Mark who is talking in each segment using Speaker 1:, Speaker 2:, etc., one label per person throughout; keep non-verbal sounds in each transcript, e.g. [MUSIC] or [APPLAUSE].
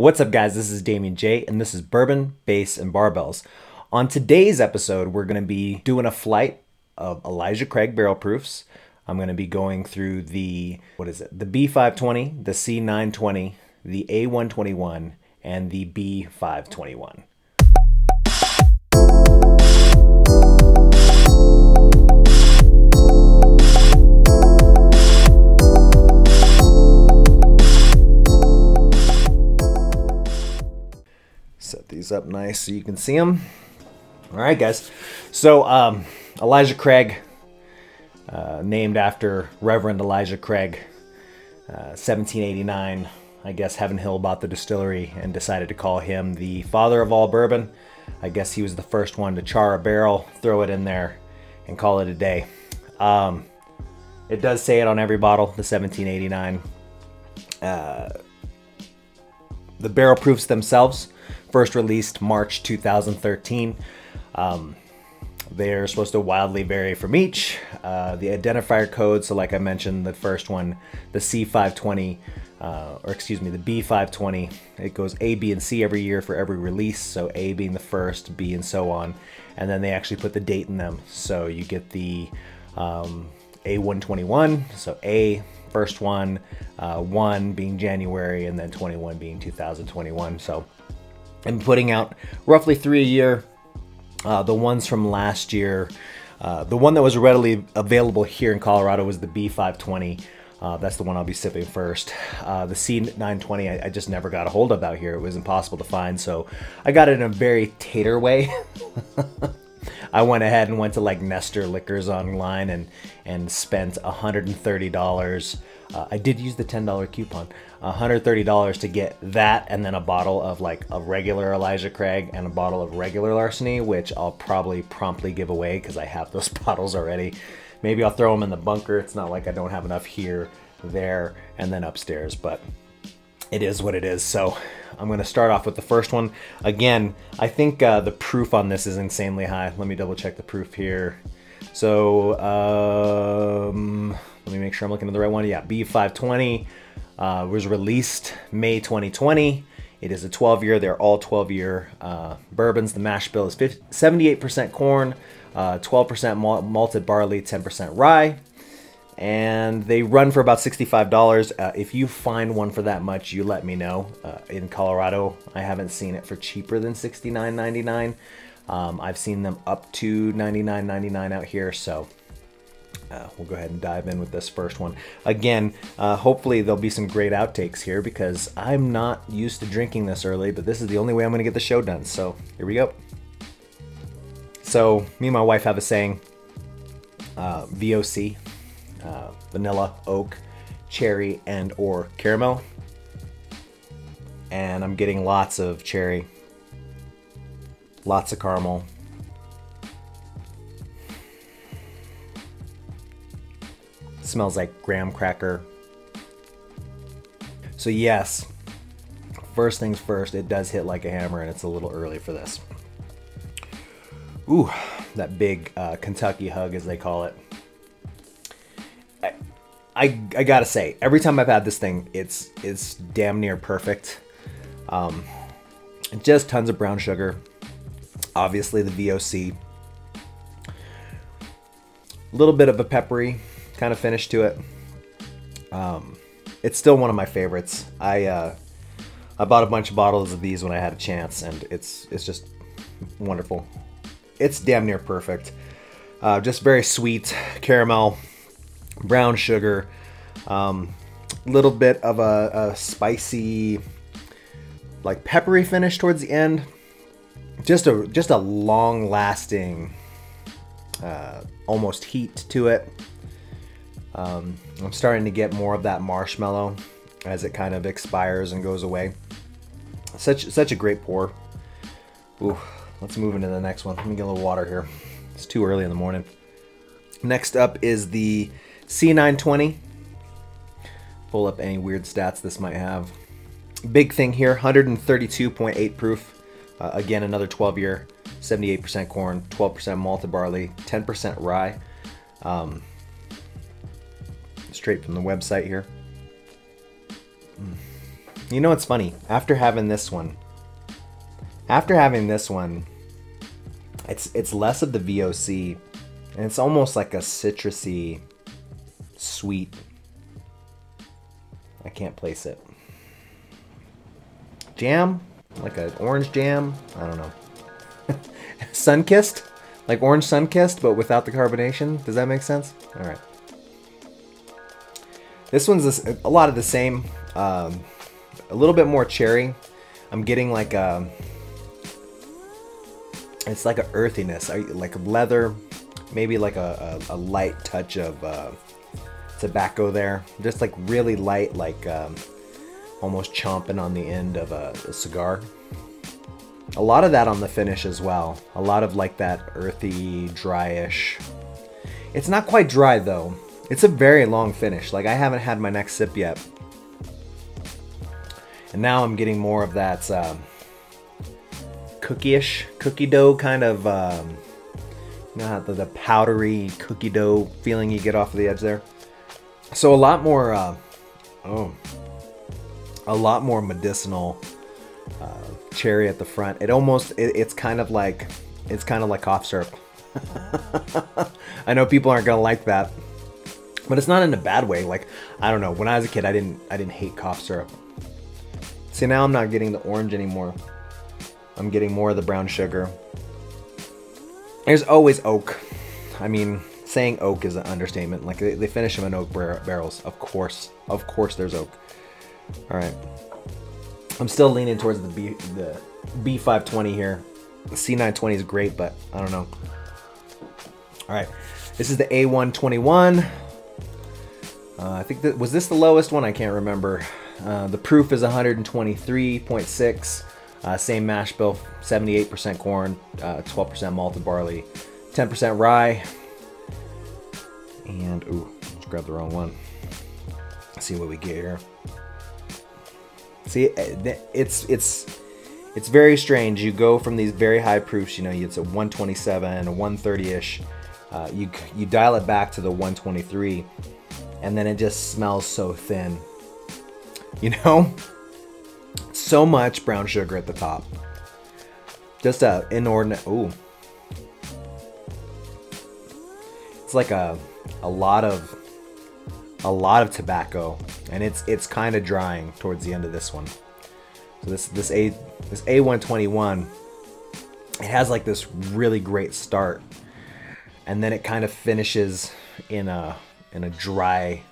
Speaker 1: What's up, guys? This is Damien J, and this is Bourbon, Bass, and Barbells. On today's episode, we're going to be doing a flight of Elijah Craig barrel proofs. I'm going to be going through the, what is it, the B520, the C920, the A121, and the B521. Set these up nice so you can see them. All right, guys. So um, Elijah Craig, uh, named after Reverend Elijah Craig, uh, 1789. I guess Heaven Hill bought the distillery and decided to call him the father of all bourbon. I guess he was the first one to char a barrel, throw it in there, and call it a day. Um, it does say it on every bottle, the 1789. Uh, the barrel proofs themselves, first released March 2013. Um, they're supposed to wildly vary from each. Uh, the identifier code, so like I mentioned, the first one, the C520, uh, or excuse me, the B520, it goes A, B, and C every year for every release. So A being the first, B, and so on. And then they actually put the date in them. So you get the um, A121, so A, first one, uh, 1 being January, and then 21 being 2021. So I'm putting out roughly three a year. Uh, the ones from last year, uh, the one that was readily available here in Colorado was the B520. Uh, that's the one I'll be sipping first. Uh, the C920 I, I, just never got a hold of out here. It was impossible to find, so I got it in a very tater way. [LAUGHS] I went ahead and went to like Nestor Liquors online and and spent $130 uh, I did use the $10 coupon, $130 to get that and then a bottle of like a regular Elijah Craig and a bottle of regular Larceny, which I'll probably promptly give away because I have those [LAUGHS] bottles already. Maybe I'll throw them in the bunker. It's not like I don't have enough here, there, and then upstairs, but it is what it is. So I'm going to start off with the first one. Again, I think uh, the proof on this is insanely high. Let me double check the proof here. So, um, let me make sure I'm looking at the right one. Yeah, B520 uh, was released May 2020. It is a 12 year. They're all 12 year uh, bourbons. The mash bill is 78% corn, 12% uh, malted barley, 10% rye. And they run for about $65. Uh, if you find one for that much, you let me know. Uh, in Colorado, I haven't seen it for cheaper than $69.99. Um, I've seen them up to $99.99 out here. So uh, we'll go ahead and dive in with this first one. Again, uh, hopefully there'll be some great outtakes here because I'm not used to drinking this early, but this is the only way I'm going to get the show done. So here we go. So me and my wife have a saying, uh, VOC, uh, vanilla, oak, cherry, and or caramel. And I'm getting lots of cherry, lots of caramel, smells like graham cracker. So yes, first things first, it does hit like a hammer and it's a little early for this. Ooh, that big uh, Kentucky hug as they call it. I, I, I, gotta say, every time I've had this thing, it's it's damn near perfect. Um, just tons of brown sugar. Obviously the VOC. A little bit of a peppery kind of finish to it. Um, it's still one of my favorites. I uh, I bought a bunch of bottles of these when I had a chance, and it's it's just wonderful. It's damn near perfect. Uh, just very sweet caramel, brown sugar, um, little bit of a, a spicy, like peppery finish towards the end. Just a just a long lasting, uh, almost heat to it. Um, I'm starting to get more of that marshmallow as it kind of expires and goes away. Such such a great pour. Ooh, let's move into the next one. Let me get a little water here. It's too early in the morning. Next up is the C920. Pull up any weird stats this might have. Big thing here, 132.8 proof. Uh, again, another 12 year, 78% corn, 12% malted barley, 10% rye. Um, straight from the website here. Mm. You know what's funny? After having this one, after having this one, it's it's less of the VOC, and it's almost like a citrusy, sweet. I can't place it. Jam, like an orange jam. I don't know. [LAUGHS] sun kissed, like orange sun kissed, but without the carbonation. Does that make sense? All right. This one's a, a lot of the same. Um, a little bit more cherry. I'm getting like a, it's like a earthiness, like leather, maybe like a, a, a light touch of uh, tobacco there. Just like really light, like um, almost chomping on the end of a, a cigar. A lot of that on the finish as well. A lot of like that earthy, dryish. It's not quite dry though. It's a very long finish. Like I haven't had my next sip yet. And now I'm getting more of that um, cookie-ish, cookie dough kind of, um, you know, the, the, powdery cookie dough feeling you get off of the edge there. So a lot more, uh, oh, a lot more medicinal uh, cherry at the front. It almost, it, it's kind of like, it's kind of like cough syrup. [LAUGHS] I know people aren't gonna like that, but it's not in a bad way. Like, I don't know. When I was a kid, I didn't, I didn't hate cough syrup. See, now I'm not getting the orange anymore. I'm getting more of the brown sugar. There's always oak. I mean, saying oak is an understatement. Like, they, they finish them in oak bar barrels. Of course. Of course there's oak. All right. I'm still leaning towards the B the B520 here. The C920 is great, but I don't know. All right, this is the A121. Uh, I think that was this the lowest one. I can't remember. Uh, the proof is 123.6. Uh, same mash bill, 78% corn, 12% uh, malted barley, 10% rye, and ooh, let's grab the wrong one. Let's see what we get here. See, eh, it's it's it's very strange. You go from these very high proofs, you know, it's a 127, a 130ish. Uh, you you dial it back to the 123, and then it just smells so thin. You know, so much brown sugar at the top. Just a inordinate. Ooh, it's like a a lot of a lot of tobacco, and it's it's kind of drying towards the end of this one. So this this a this A121, it has like this really great start, and then it kind of finishes in a in a dry,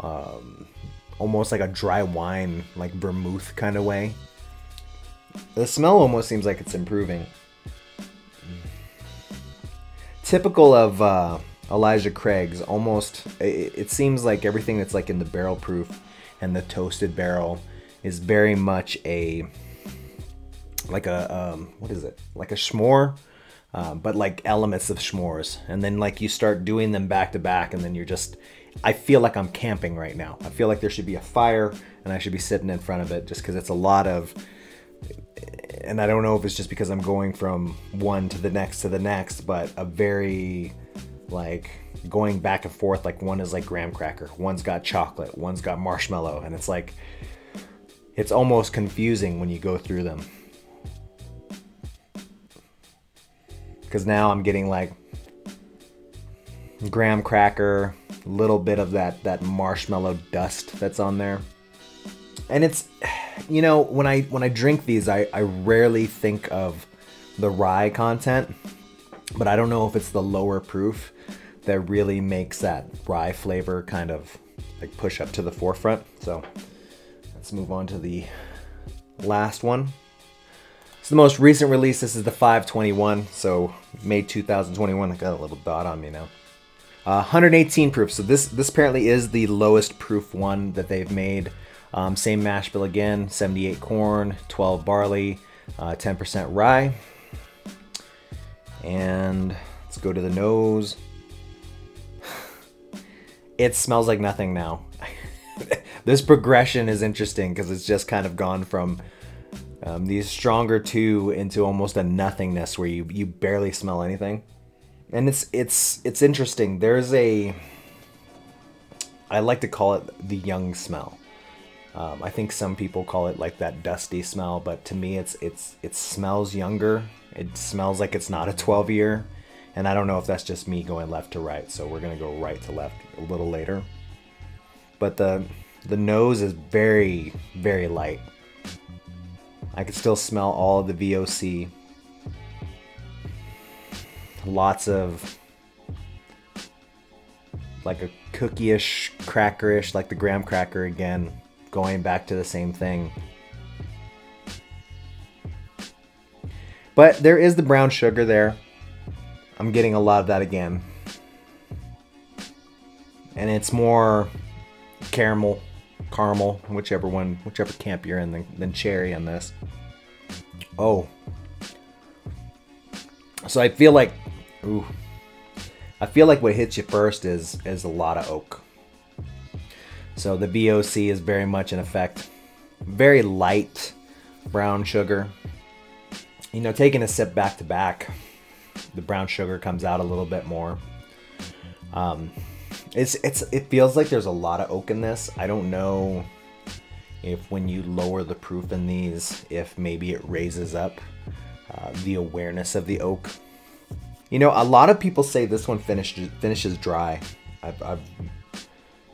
Speaker 1: um, almost like a dry wine, like vermouth kind of way. The smell almost seems like it's improving. Typical of uh, Elijah Craig's almost it, it, seems like everything that's like in the barrel proof and the toasted barrel is very much a like a um, what is it like a schmore uh, but like elements of s'mores. And then like you start doing them back to back and then you're just I feel like I'm camping right now. I feel like there should be a fire and I should be sitting in front of it just because it's a lot of and I don't know if it's just because I'm going from one to the next to the next but a very like going back and forth like one is like graham cracker one's got chocolate one's got marshmallow and it's like it's almost confusing when you go through them because now i'm getting like graham cracker little bit of that that marshmallow dust that's on there and it's you know when i when i drink these i i rarely think of the rye content but i don't know if it's the lower proof that really makes that rye flavor kind of like push up to the forefront. So let's move on to the last one. It's the most recent release. This is the 521, so May 2021. I got a little dot on me now. Uh, 118 proof. So this this apparently is the lowest proof one that they've made. Um, same mash bill again. 78 corn, 12 barley, 10% uh, rye. And let's go to the nose [SIGHS] it smells like nothing now. [LAUGHS] this progression is interesting because it's just kind of gone from um, these stronger two into almost a nothingness where you, you barely smell anything. And it's it's it's interesting. There's a I like to call it the young smell. Um, I think some people call it like that dusty smell, but to me, it's it's it smells younger. It smells like it's not a 12 year, and I don't know if that's just me going left to right. So we're gonna go right to left a little later. But the the nose is very very light. I can still smell all of the VOC. Lots of like a cookie-ish, cracker-ish, like the graham cracker again going back to the same thing. But there is the brown sugar there. I'm getting a lot of that again. And it's more caramel, caramel, whichever one, whichever camp you're in, than, than cherry on this. Oh. So I feel like, ooh, I feel like what hits you first is is a lot of oak. So the VOC is very much in effect. Very light brown sugar. You know, taking a sip back to back, the brown sugar comes out a little bit more. Um, it's it's it feels like there's a lot of oak in this. I don't know if when you lower the proof in these, if maybe it raises up uh, the awareness of the oak. You know, a lot of people say this one finishes finishes dry. I've, I've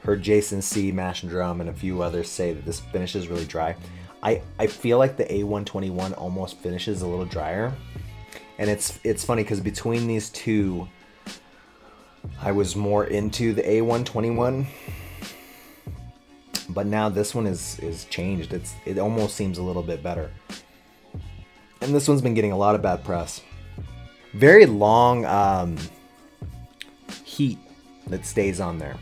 Speaker 1: heard Jason C, Mash and Drum, and a few others say that this finishes really dry. I, I feel like the A121 almost finishes a little drier. And it's it's funny because between these two, I was more into the A121. But now this one is is changed. It's it almost seems a little bit better. And this one's been getting a lot of bad press. Very long um, heat that stays on there.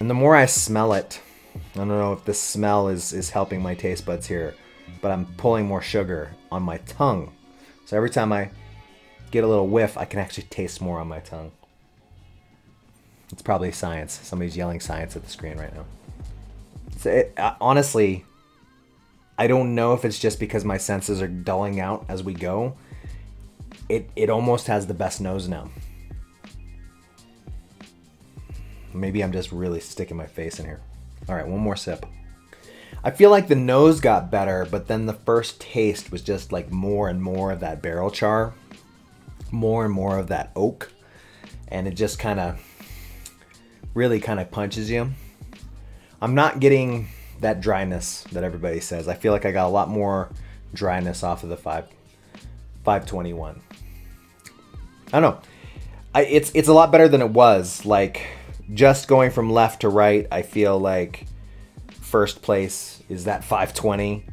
Speaker 1: And the more I smell it, I don't know if the smell is, is helping my taste buds here, but I'm pulling more sugar on my tongue. So every time I get a little whiff, I can actually taste more on my tongue. It's probably science. Somebody's yelling science at the screen right now. So it, uh, honestly, I don't know if it's just because my senses are dulling out as we go. It, it almost has the best nose now. Maybe I'm just really sticking my face in here. All right, one more sip. I feel like the nose got better, but then the first taste was just like more and more of that barrel char, more and more of that oak, and it just kind of really kind of punches you. I'm not getting that dryness that everybody says. I feel like I got a lot more dryness off of the 5 521. I don't know. I, it's it's a lot better than it was. Like just going from left to right, I feel like first place is that 520,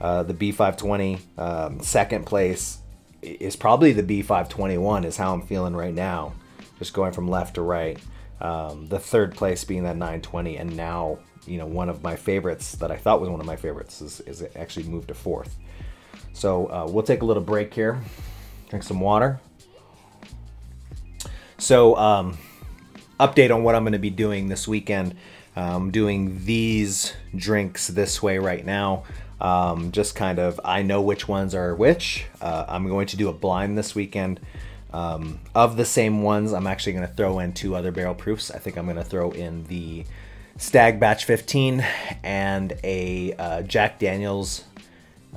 Speaker 1: uh, the B520. Um, second place is probably the B521, is how I'm feeling right now, just going from left to right. Um, the third place being that 920, and now you know one of my favorites that I thought was one of my favorites is, is actually moved to fourth. So uh, we'll take a little break here, drink some water. So um, update on what I'm going to be doing this weekend. I'm um, doing these drinks this way right now. Um, just kind of, I know which ones are which. Uh, I'm going to do a blind this weekend. Um, of the same ones, I'm actually going to throw in two other barrel proofs. I think I'm going to throw in the Stagg Batch 15 and a uh, Jack Daniels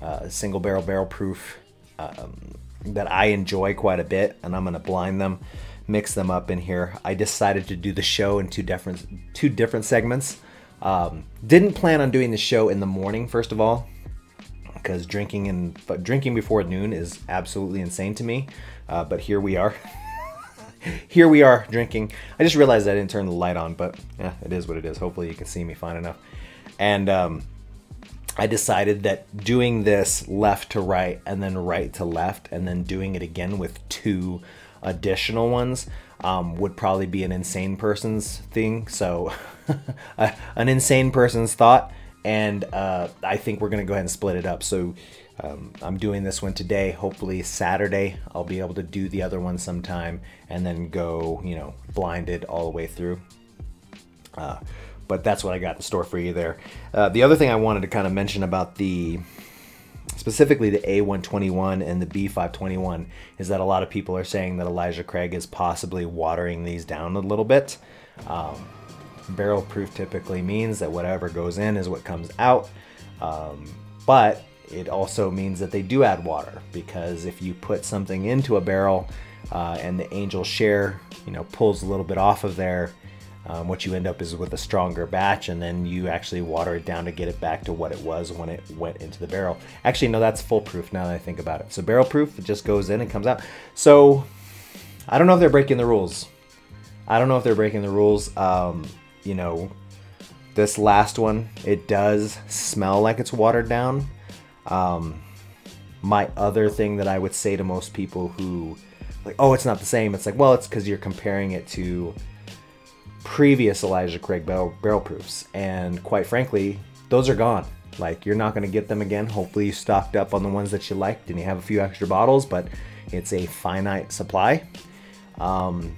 Speaker 1: uh, single barrel barrel proof um, that I enjoy quite a bit, and I'm going to blind them mix them up in here. I decided to do the show in two different two different segments. Um, didn't plan on doing the show in the morning, first of all, because drinking and drinking before noon is absolutely insane to me. Uh, but here we are. [LAUGHS] here we are drinking. I just realized I didn't turn the light on, but yeah, it is what it is. Hopefully you can see me fine enough. And um, I decided that doing this left to right and then right to left and then doing it again with two additional ones um, would probably be an insane person's thing. So, [LAUGHS] an insane person's thought. And uh, I think we're going to go ahead and split it up. So, um, I'm doing this one today. Hopefully, Saturday, I'll be able to do the other one sometime and then go, you know, blinded all the way through. Uh, but that's what I got in store for you there. Uh, the other thing I wanted to kind of mention about the specifically the A121 and the B521, is that a lot of people are saying that Elijah Craig is possibly watering these down a little bit. Um, Barrel proof typically means that whatever goes in is what comes out. Um, but it also means that they do add water because if you put something into a barrel uh, and the angel share, you know, pulls a little bit off of there, um, what you end up is with a stronger batch and then you actually water it down to get it back to what it was when it went into the barrel. Actually, no, that's full proof now that I think about it. So barrel proof, it just goes in and comes out. So I don't know if they're breaking the rules. I don't know if they're breaking the rules. Um, you know, this last one, it does smell like it's watered down. Um, my other thing that I would say to most people who like, oh, it's not the same. It's like, well, it's because you're comparing it to previous Elijah Craig barrel, barrel proofs, and quite frankly, those are gone. Like you're not going to get them again. Hopefully, you stocked up on the ones that you liked and you have a few extra bottles, but it's a finite supply. Um,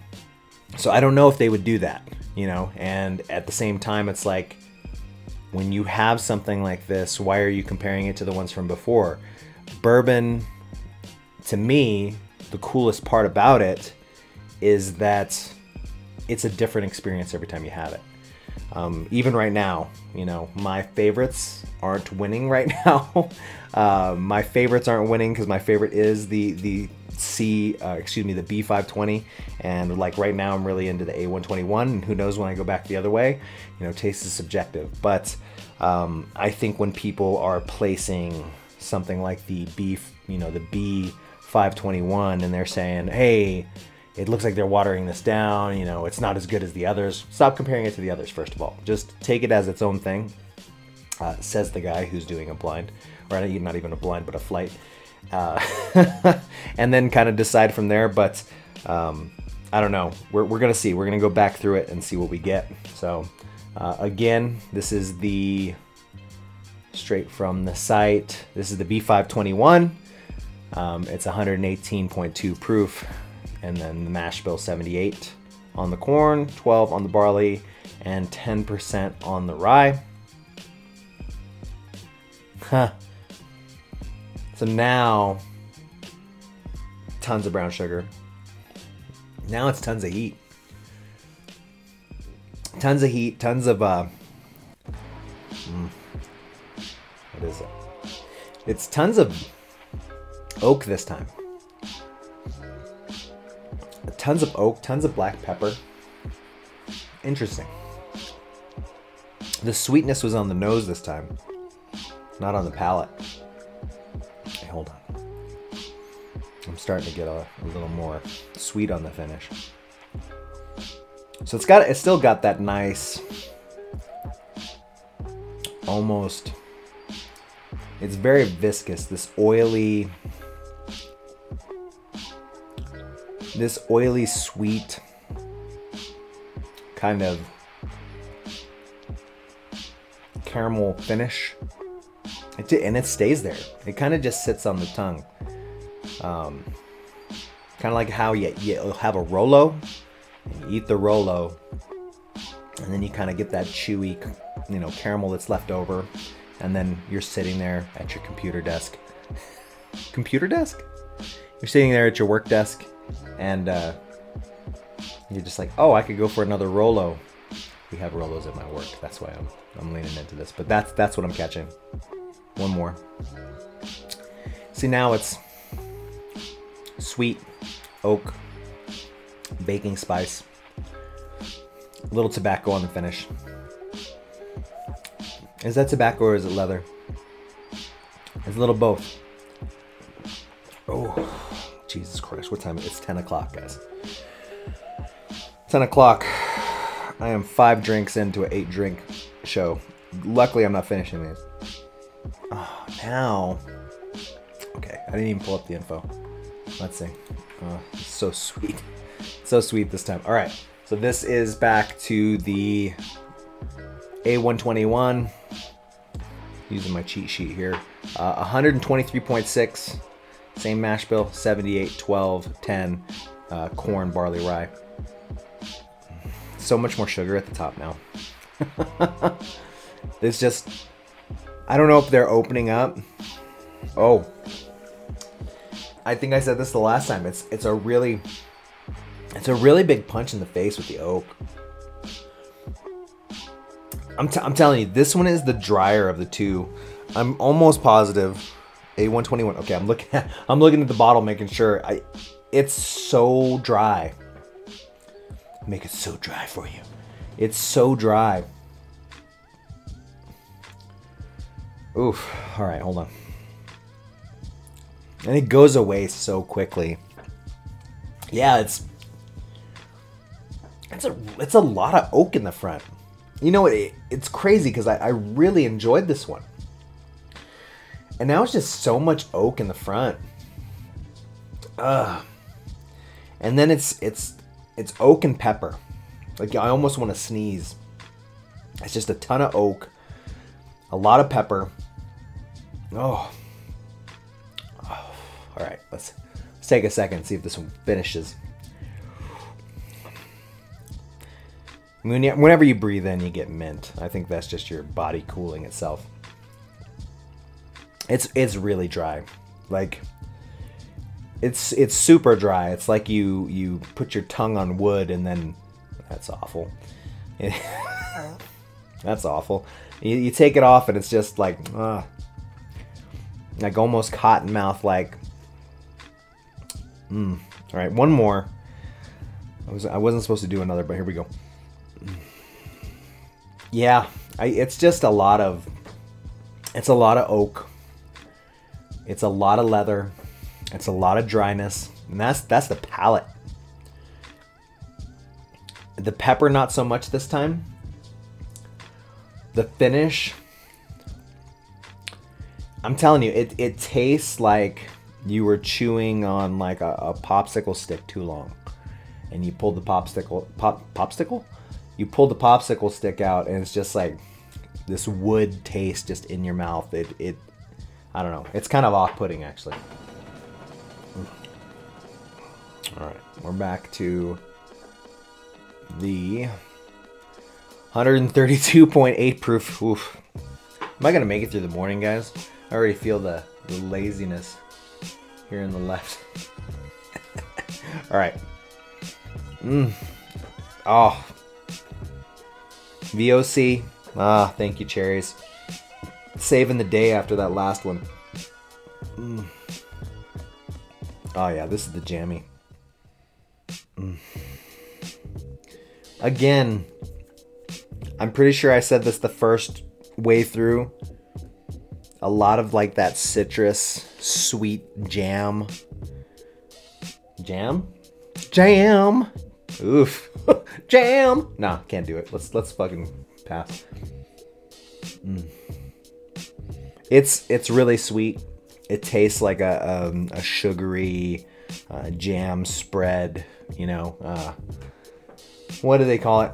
Speaker 1: so I don't know if they would do that, you know. And at the same time, it's like when you have something like this, why are you comparing it to the ones from before? Bourbon, to me, the coolest part about it is that it's a different experience every time you have it. Um, even right now, you know, my favorites aren't winning right [LAUGHS] now. uh, my favorites aren't winning because my favorite is the the C, uh, excuse me, the B520, and like right now I'm really into the A121. And who knows when I go back the other way? You know, taste is subjective, but um, I think when people are placing something like the B, you know, the B521, and they're saying, hey it looks like they're watering this down. You know, it's not as good as the others. Stop comparing it to the others, first of all. Just take it as its own thing, uh, says the guy who's doing a blind, or not even a blind, but a flight. Uh, [LAUGHS] and then kind of decide from there. But um, I don't know. We're, we're going to see. We're going to go back through it and see what we get. So, uh, again, this is the straight from the site. This is the B521. Um, it's 118.2 proof and then the mash bill 78 on the corn, 12 on the barley, and 10% on the rye. Huh. So now, tons of brown sugar. Now it's tons of heat. Tons of heat, tons of, uh, mm, what is it? It's tons of oak this time tons of oak, tons of black pepper. Interesting. The sweetness was on the nose this time, not on the palate. Hey, hold on. I'm starting to get a, a little more sweet on the finish. So it's got it's still got that nice almost it's very viscous, this oily this oily, sweet kind of caramel finish. It, and it stays there. It kind of just sits on the tongue. Um, kind of like how you, you have a Rolo, you eat the Rolo, and then you kind of get that chewy, you know, caramel that's left over, and then you're sitting there at your computer desk. [LAUGHS] computer desk? You're sitting there at your work desk, and uh, you're just like, oh, I could go for another Rolo. We have Rolos at my work. That's why I'm I'm leaning into this. But that's that's what I'm catching. One more. See now it's sweet oak, baking spice, a little tobacco on the finish. Is that tobacco or is it leather? It's a little both. Oh. Jesus Christ, what time? Is it? It's 10 o'clock, guys. 10 o'clock. I am five drinks into an eight drink show. Luckily, I'm not finishing these. Oh, now. Okay, I didn't even pull up the info. Let's see. Oh, so sweet. So sweet this time. All right, so this is back to the A121. Using my cheat sheet here. Uh, 123.6 same mash bill, 78, 12, 10, uh, corn, barley, rye. So much more sugar at the top now. [LAUGHS] it's just, I don't know if they're opening up. Oh, I think I said this the last time. It's it's a really, it's a really big punch in the face with the oak. I'm, t- I'm telling you, this one is the drier of the two. I'm almost positive. A121. Okay, I'm looking at I'm looking at the bottle, making sure. I it's so dry. Make it so dry for you. It's so dry. Oof. All right, hold on. And it goes away so quickly. Yeah, it's it's a it's a lot of oak in the front. You know, it, it's crazy because I, I really enjoyed this one. And now it's just so much oak in the front. Ugh. And then it's it's it's oak and pepper. Like I almost want to sneeze. It's just a ton of oak, a lot of pepper. Oh. oh. All right, let's let's take a second see if this one finishes. Whenever you breathe in, you get mint. I think that's just your body cooling itself. It's it's really dry. Like it's it's super dry. It's like you you put your tongue on wood and then that's awful. [LAUGHS] that's awful. You, you, take it off and it's just like uh, like almost cotton mouth like. Mm. All right, one more. I was I wasn't supposed to do another, but here we go. Yeah, I, it's just a lot of it's a lot of oak it's a lot of leather. It's a lot of dryness. And that's that's the palate. The pepper not so much this time. The finish I'm telling you, it, it tastes like you were chewing on like a, a popsicle stick too long. And you pulled the popsicle pop popsicle? You pulled the popsicle stick out and it's just like this wood taste just in your mouth. It it I don't know. It's kind of off-putting, actually. All right, we're back to the 132.8 proof. Oof. Am I gonna make it through the morning, guys? I already feel the, the laziness here in the left. [LAUGHS] All right. Mmm. Oh. VOC. Ah, thank you, cherries saving the day after that last one. Mm. Oh yeah, this is the jammy. Mm. Again, I'm pretty sure I said this the first way through. A lot of like that citrus sweet jam. Jam? Jam. Oof. [LAUGHS] jam. Nah, can't do it. Let's let's fucking pass. Mm. It's it's really sweet. It tastes like a um, a sugary uh, jam spread. You know, uh, what do they call it?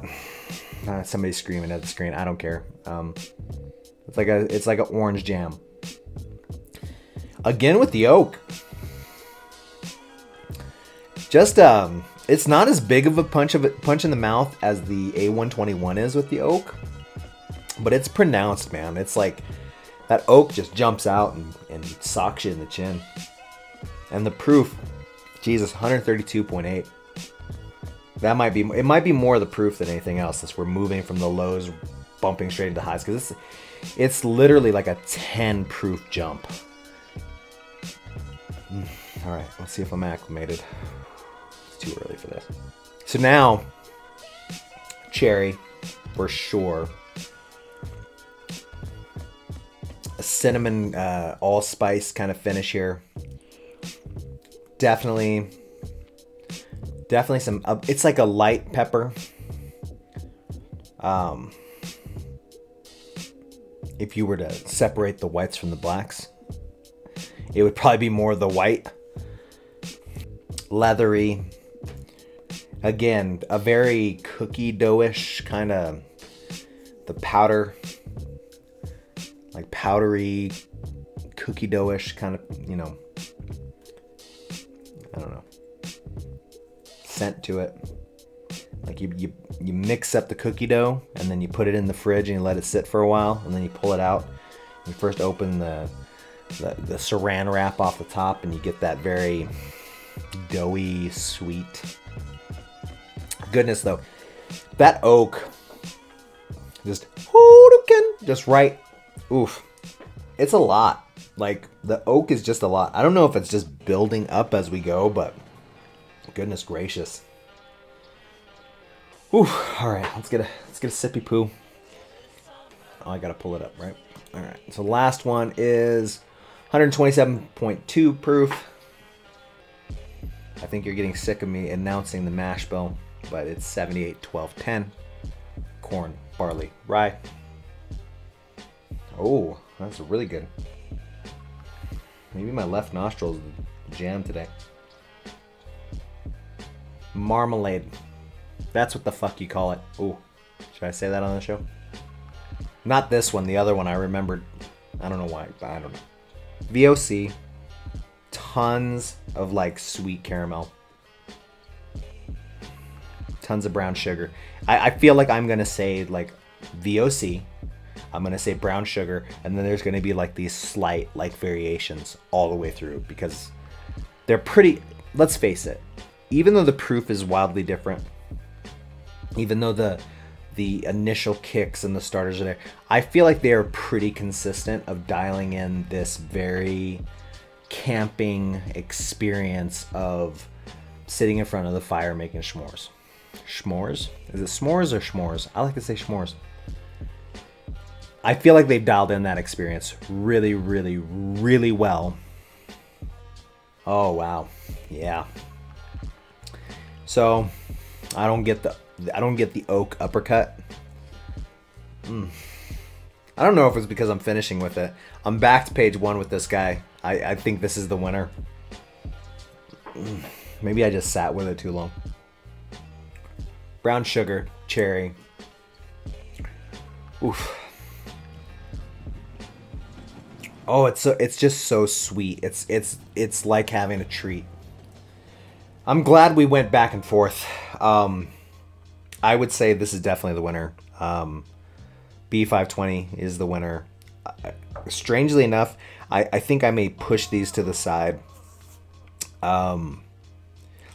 Speaker 1: Uh, somebody's screaming at the screen. I don't care. Um, it's like a it's like an orange jam. Again with the oak. Just um, it's not as big of a punch of a punch in the mouth as the A121 is with the oak, but it's pronounced, man. It's like that oak just jumps out and, and socks you in the chin. And the proof, Jesus, 132.8. That might be, it might be more of the proof than anything else as we're moving from the lows, bumping straight into highs. Because it's, it's literally like a 10 proof jump. Hmm, all right, let's see if I'm acclimated. It's too early for this. So now, cherry, for sure a cinnamon uh, allspice kind of finish here. Definitely, definitely some. Uh, it's like a light pepper. Um, if you were to separate the whites from the blacks, it would probably be more the white, leathery. Again, a very cookie doughish kind of the powder like powdery, cookie doughish kind of, you know, I don't know, scent to it. Like you, you, you mix up the cookie dough and then you put it in the fridge and you let it sit for a while and then you pull it out. You first open the, the, the saran wrap off the top and you get that very doughy, sweet goodness though. That oak Just! Just right. Oof. It's a lot. Like the oak is just a lot. I don't know if it's just building up as we go, but goodness gracious. Ooh, all right, let's get a let's get a sippy poo. Oh, I gotta pull it up, right? All right. So last one is 127.2 proof. I think you're getting sick of me announcing the mash bill, but it's 78, 12, 10. Corn, barley, rye. Oh, that's really good. Maybe my left nostril is jammed today. Marmalade. That's what the fuck you call it. Ooh, should I say that on the show? Not this one, the other one I remembered. I don't know why, but I don't know. VOC. Tons of like sweet caramel. Tons of brown sugar. I, I feel like I'm gonna say like VOC. I'm gonna say brown sugar, and then there's gonna be like these slight like variations all the way through because they're pretty. Let's face it, even though the proof is wildly different, even though the the initial kicks and the starters are there, I feel like they are pretty consistent of dialing in this very camping experience of sitting in front of the fire making s'mores. S'mores? Is it s'mores or s'mores? I like to say s'mores. I feel like they've dialed in that experience really, really, really well. Oh, wow. Yeah. So, I don't get the I don't get the oak uppercut. Mm. I don't know if it's because I'm finishing with it. I'm back to page one with this guy. I, I think this is the winner. Mm. Maybe I just sat with it too long. Brown sugar, cherry. Oof. Oh, it's so it's just so sweet. It's it's it's like having a treat. I'm glad we went back and forth. Um, I would say this is definitely the winner. Um, B520 is the winner. Uh, strangely enough, I, I think I may push these to the side. Um,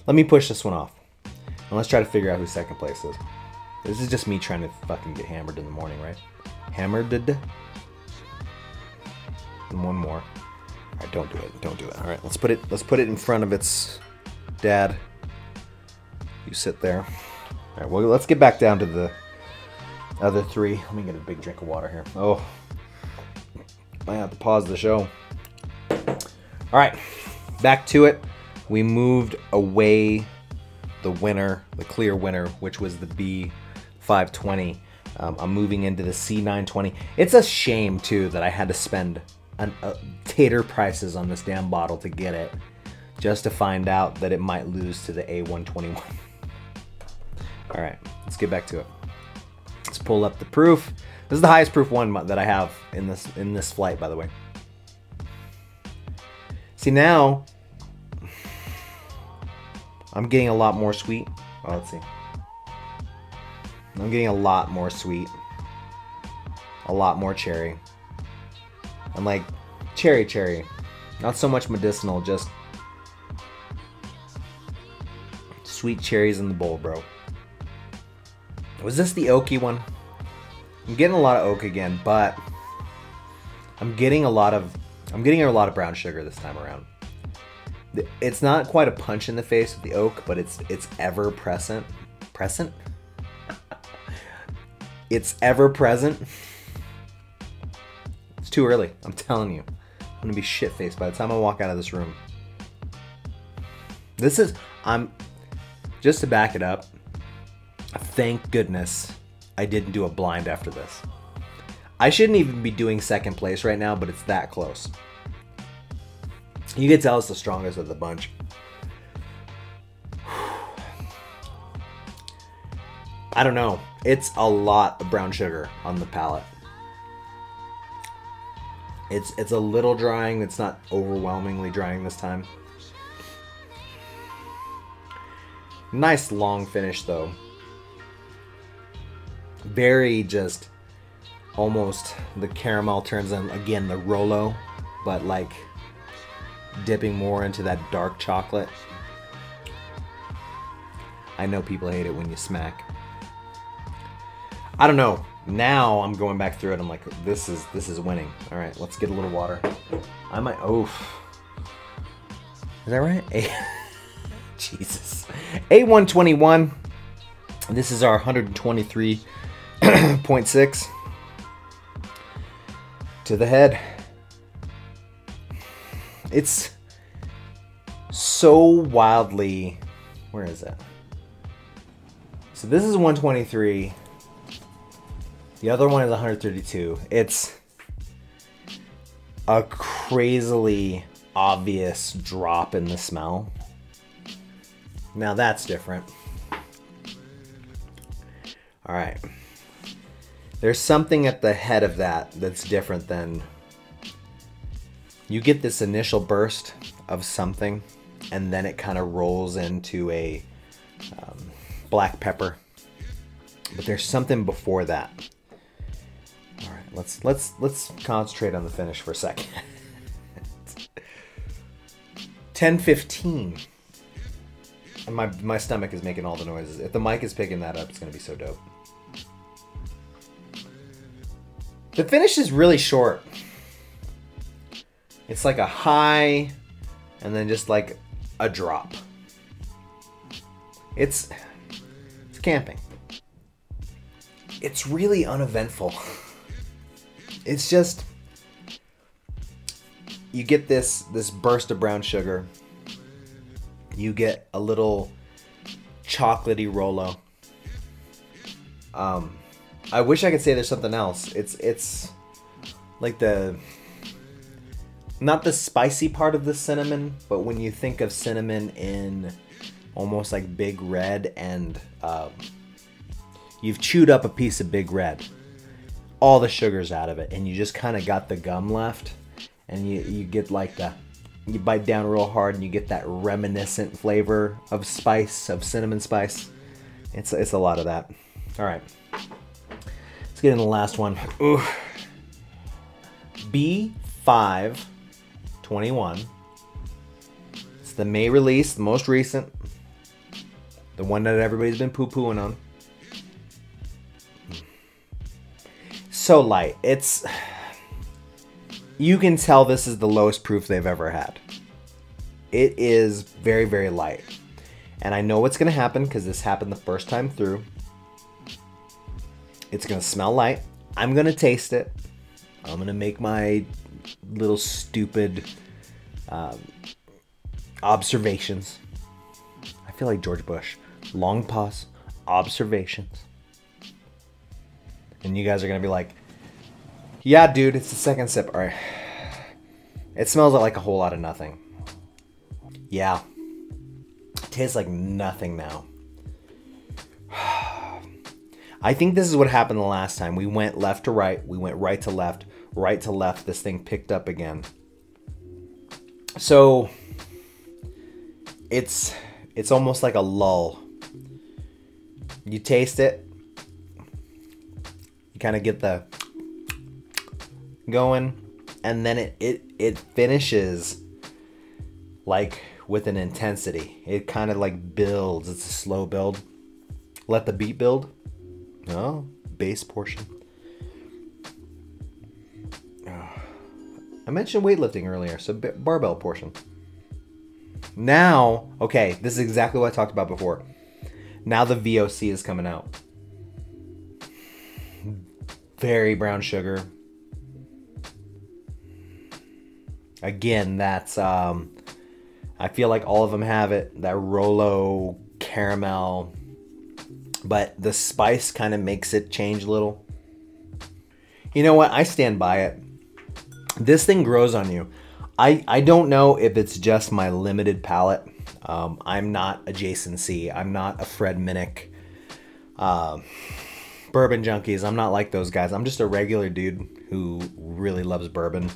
Speaker 1: let me push this one off. And let's try to figure out who second place is. This is just me trying to fucking get hammered in the morning, right? Hammered. One more. All right, don't do it. Don't do it. All right, let's put it. Let's put it in front of its dad. You sit there. All right, well, let's get back down to the other three. Let me get a big drink of water here. Oh, I have to pause the show. All right, back to it. We moved away the winner, the clear winner, which was the B520. Um, I'm moving into the C920. It's a shame, too, that I had to spend an, uh, tater prices on this damn bottle to get it, just to find out that it might lose to the A121. [LAUGHS] All right, let's get back to it. Let's pull up the proof. This is the highest proof one that I have in this in this flight, by the way. See now, [SIGHS] I'm getting a lot more sweet. Oh, let's see. I'm getting a lot more sweet. A lot more cherry. I'm like, cherry cherry. Not so much medicinal, just sweet cherries in the bowl, bro. Was this the oaky one? I'm getting a lot of oak again, but I'm getting a lot of I'm getting a lot of brown sugar this time around. It's not quite a punch in the face with the oak, but it's it's ever present. Present? [LAUGHS] it's ever present. Too early. I'm telling you. I'm gonna be shit faced by the time I walk out of this room. This is I'm just to back it up. Thank goodness I didn't do a blind after this. I shouldn't even be doing second place right now, but it's that close. You can tell it's the strongest of the bunch. [SIGHS] I don't know. It's a lot of brown sugar on the palate. It's it's a little drying. It's not overwhelmingly drying this time. Nice long finish though very just almost the caramel turns in again the Rolo, but like dipping more into that dark chocolate. I know people hate it when you smack. I don't know. Now I'm going back through it. I'm like, this is this is winning. All right, let's get a little water. I might. Oof. is that right? A [LAUGHS] Jesus. A121. This is our 123.6 to the head. It's so wildly. Where is it? So this is 123. The other one is 132. It's a crazily obvious drop in the smell. Now that's different. All right. There's something at the head of that that's different than you get this initial burst of something and then it kind of rolls into a um, black pepper. But there's something before that. Let's let's let's concentrate on the finish for a second. [LAUGHS] 10:15. And my my stomach is making all the noises. If the mic is picking that up, it's gonna be so dope. The finish is really short. It's like a high and then just like a drop. It's it's camping. It's really uneventful. [LAUGHS] It's just you get this this burst of brown sugar. You get a little chocolatey Rolo. Um, I wish I could say there's something else. It's it's like the not the spicy part of the cinnamon, but when you think of cinnamon in almost like Big Red and um, you've chewed up a piece of Big Red, all the sugars out of it, and you just kind of got the gum left, and you you get like the you bite down real hard and you get that reminiscent flavor of spice of cinnamon spice. It's it's a lot of that. All right, let's get in the last one. Ooh. B5 21. It's the May release, the most recent. The one that everybody's been poo pooing on. So light. It's. You can tell this is the lowest proof they've ever had. It is very, very light. And I know what's going to happen because this happened the first time through. It's going to smell light. I'm going to taste it. I'm going to make my little stupid um, observations. I feel like George Bush. Long pause, observations. And you guys are going to be like, yeah, dude, it's the second sip. All right. It smells like a whole lot of nothing. Yeah. It tastes like nothing now. [SIGHS] I think this is what happened the last time. We went left to right, we went right to left, right to left. This thing picked up again. So it's it's almost like a lull. You taste it. Kind of get the going and then it it it finishes like with an intensity. It kind of like builds. It's a slow build. Let the beat build. No, bass portion. [SIGHS] I mentioned weightlifting earlier, so barbell portion. Now, okay, this is exactly what I talked about before. Now the VOC is coming out. Very brown sugar. Again, that's um I feel like all of them have it. That Rolo caramel, but the spice kind of makes it change a little. You know what? I stand by it this thing grows on you. I, I don't know if it's just my limited palate. Um, I'm not a Jason C. I'm not a Fred Minnick. Uh, bourbon junkies. I'm not like those guys. I'm just a regular dude who really loves bourbon.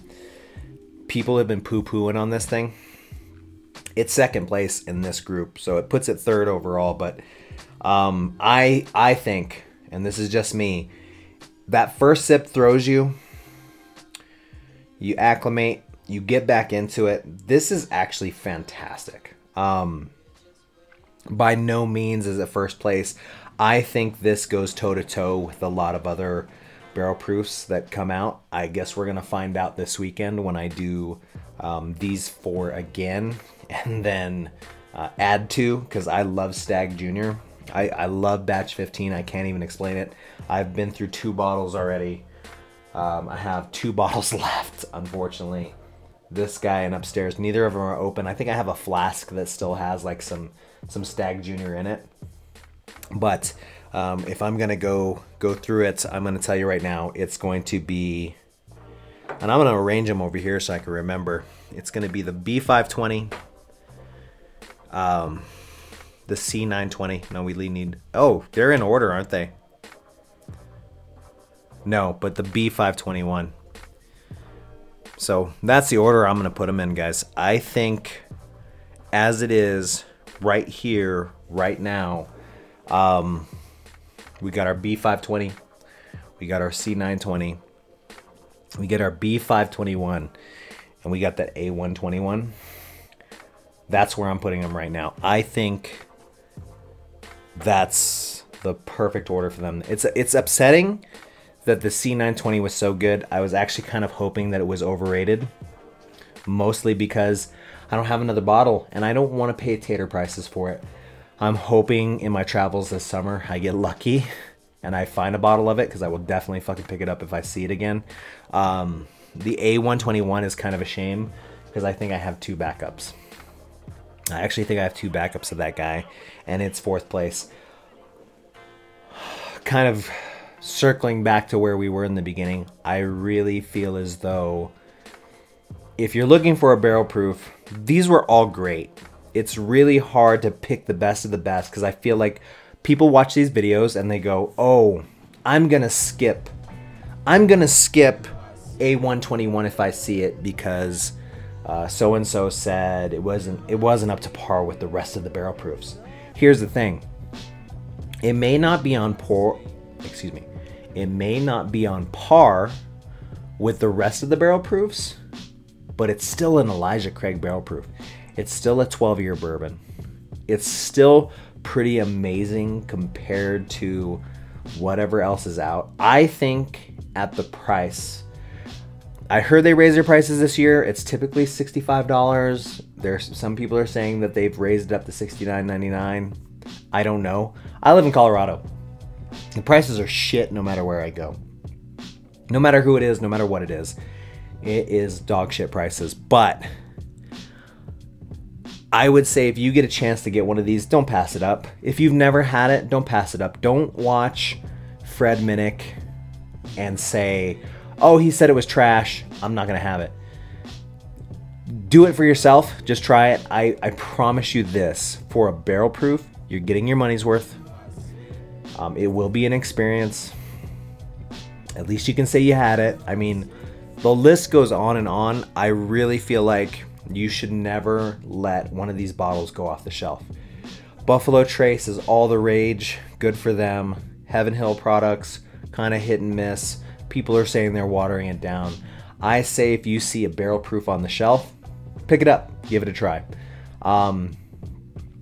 Speaker 1: People have been poo pooing on this thing. It's second place in this group, so it puts it third overall. But um, I I think, and this is just me, that first sip throws you you acclimate, you get back into it. This is actually fantastic. Um, by no means is it first place. I think this goes toe to toe with a lot of other barrel proofs that come out. I guess we're gonna find out this weekend when I do um, these four again [LAUGHS] and then uh, add to because I love Stagg Junior. I, I love batch 15. I can't even explain it. I've been through two bottles already. Um, I have two [LAUGHS] bottles left, unfortunately. This guy and upstairs, neither of them are open. I think I have a flask that still has like some some Stagg Junior in it. But um, if I'm gonna go go through it, I'm gonna tell you right now, it's going to be, and I'm gonna arrange them over here so I can remember. It's gonna be the B520, um, the C920. No, we need. Oh, they're in order, aren't they? No, but the B521. So that's the order I'm to put them in, guys. I think as it is right here, right now, um, we got our B520, we got our C920, we get our B521, and we got that A121. That's where I'm putting them right now. I think that's the perfect order for them. It's it's upsetting that the C920 was so good. I was actually kind of hoping that it was overrated, mostly because I don't have another bottle and I don't want to pay tater prices for it. I'm hoping in my travels this summer I get lucky and I find a bottle of it because I will definitely fucking pick it up if I see it again. Um, the A121 is kind of a shame because I think I have two backups. I actually think I have two backups of that guy, and it's fourth place. [SIGHS] Kind of circling back to where we were in the beginning, I really feel as though if you're looking for a barrel proof, these were all great. It's really hard to pick the best of the best because I feel like people watch these videos and they go, oh, I'm going to skip. I'm going to skip A121 if I see it because so and so said it wasn't it wasn't up to par with the rest of the barrel proofs. Here's the thing. It may not be on par excuse me. It may not be on par with the rest of the barrel proofs, but it's still an Elijah Craig barrel proof. It's still a 12 year bourbon. It's still pretty amazing compared to whatever else is out. I think at the price I heard they raised their prices this year. It's typically $65. There's some people are saying that they've raised it up to $69.99. I don't know. I live in Colorado. The prices are shit no matter where I go. No matter who it is, no matter what it is. It is dog shit prices. But I would say if you get a chance to get one of these, don't pass it up. If you've never had it, don't pass it up. Don't watch Fred Minnick and say, oh, he said it was trash. I'm not going to have it. Do it for yourself. Just try it. I, I promise you this for a barrel proof, you're getting your money's worth. Um, it will be an experience. At least you can say you had it. I mean, the list goes on and on. I really feel like you should never let one of these bottles go off the shelf. Buffalo Trace is all the rage. Good for them. Heaven Hill products, kind of hit and miss. People are saying they're watering it down. I say if you see a barrel proof on the shelf, pick it up, give it a try. Um,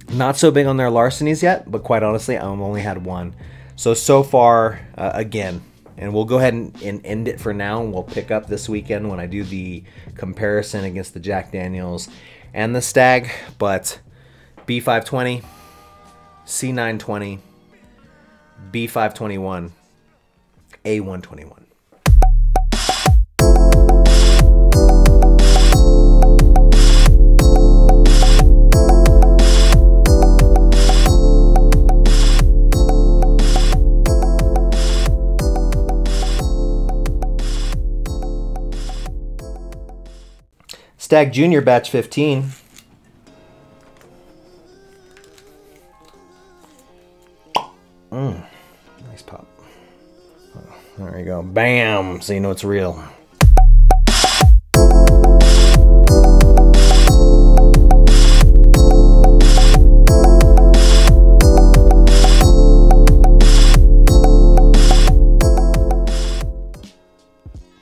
Speaker 1: not so big on their larcenies yet, but quite honestly, I've only had one. So, so far, uh, again, and we'll go ahead and, and, end it for now, and we'll pick up this weekend when I do the comparison against the Jack Daniels and the Stagg But B520, C920, B521, A121. Stagg Junior batch 15. Mmm, nice pop. There you go. Bam! So you know it's real.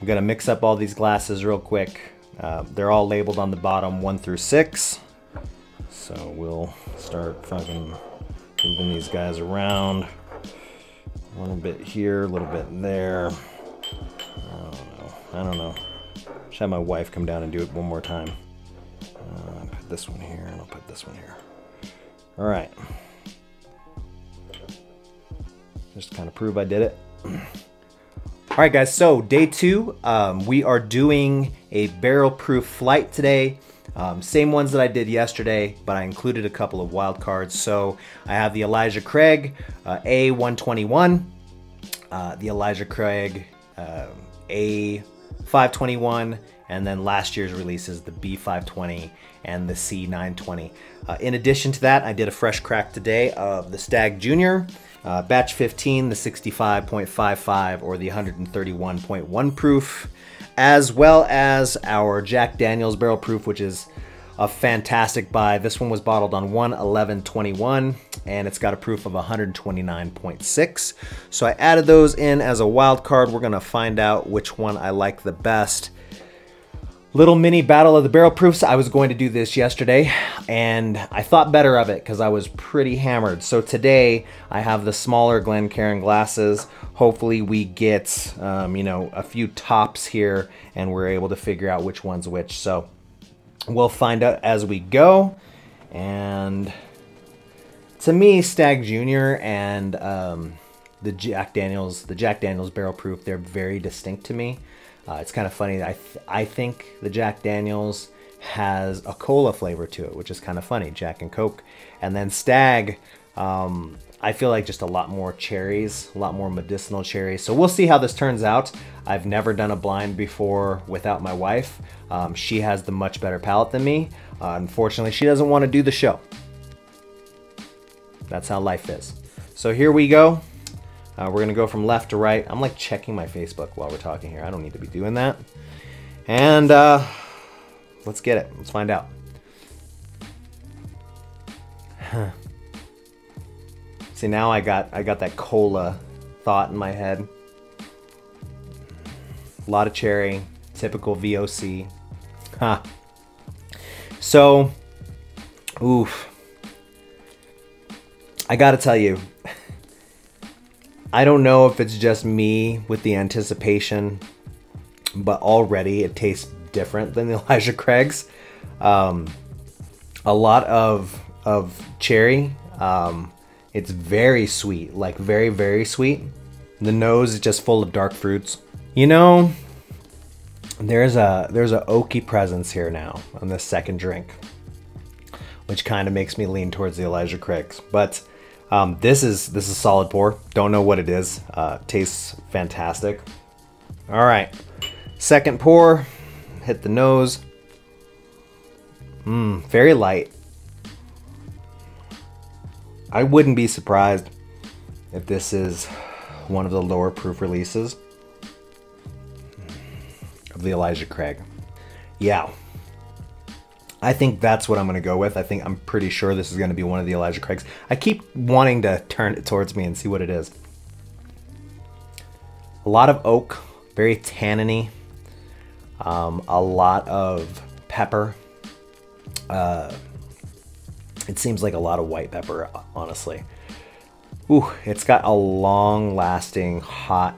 Speaker 1: I'm gonna mix up all these glasses real quick. Uh, they're all labeled on the bottom one through six. So we'll start fucking moving these guys around. A little bit here, a little bit there. I don't know. I don't know. Should have my wife come down and do it one more time. Uh, put this one here, and I'll put this one here. All right. Just kind of prove I did it. All right, guys, so day two, um, we are doing a barrel proof flight today. Um, same ones that I did yesterday, but I included a couple of wild cards. So I have the Elijah Craig uh, A121, uh, the Elijah Craig uh, A521, and then last year's releases, the B520 and the C920. Uh, in addition to that, I did a fresh crack today of the Stagg Junior, uh, batch 15, the 65.55 or the 131.1 proof, as well as our Jack Daniels barrel proof, which is a fantastic buy. This one was bottled on 11121 and it's got a proof of 129.6. So I added those in as a wild card. We're gonna find out which one I like the best little mini battle of the barrel proofs. I was going to do this yesterday and I thought better of it because I was pretty hammered. So today I have the smaller Glencairn glasses. Hopefully we get, um, you know, a few tops here and we're able to figure out which one's which. So we'll find out as we go. And to me, Stagg Jr. and um, the Jack Daniels, the Jack Daniels barrel proof, they're very distinct to me. Uh, it's kind of funny. I, th I think the Jack Daniels has a cola flavor to it, which is kind of funny. Jack and Coke. And then Stagg, um, I feel like just a lot more cherries, a lot more medicinal cherries. So we'll see how this turns out. I've never done a blind before without my wife. Um, she has the much better palate than me. Uh, unfortunately, she doesn't want to do the show. That's how life is. So here we go. Uh, we're gonna go from left to right. I'm like checking my Facebook while we're talking here. I don't need to be doing that. And uh, let's get it. Let's find out. [SIGHS] See now I got I got that cola thought in my head. A lot of cherry, typical VOC. Huh. So, oof. I gotta tell you, I don't know if it's just me with the anticipation, but already it tastes different than the [LAUGHS] Elijah Craig's. Um, a lot of of cherry. Um, it's very sweet, like very very sweet. The nose is just full of dark fruits. You know, there's a there's a oaky presence here now on this second drink, which kind of makes me lean towards the Elijah Craig's, but. Um, this is this is solid pour. Don't know what it is. Uh, tastes fantastic. All right, second pour. Hit the nose. Mmm, very light. I wouldn't be surprised if this is one of the lower proof releases of the Elijah Craig. Yeah, I think that's what I'm going to go with. I think I'm pretty sure this is going to be one of the Elijah Craigs. I keep wanting to turn it towards me and see what it is. A lot of oak, very tanniny. Um, a lot of pepper. Uh, it seems like a lot of white pepper, honestly. Ooh, it's got a long-lasting, hot,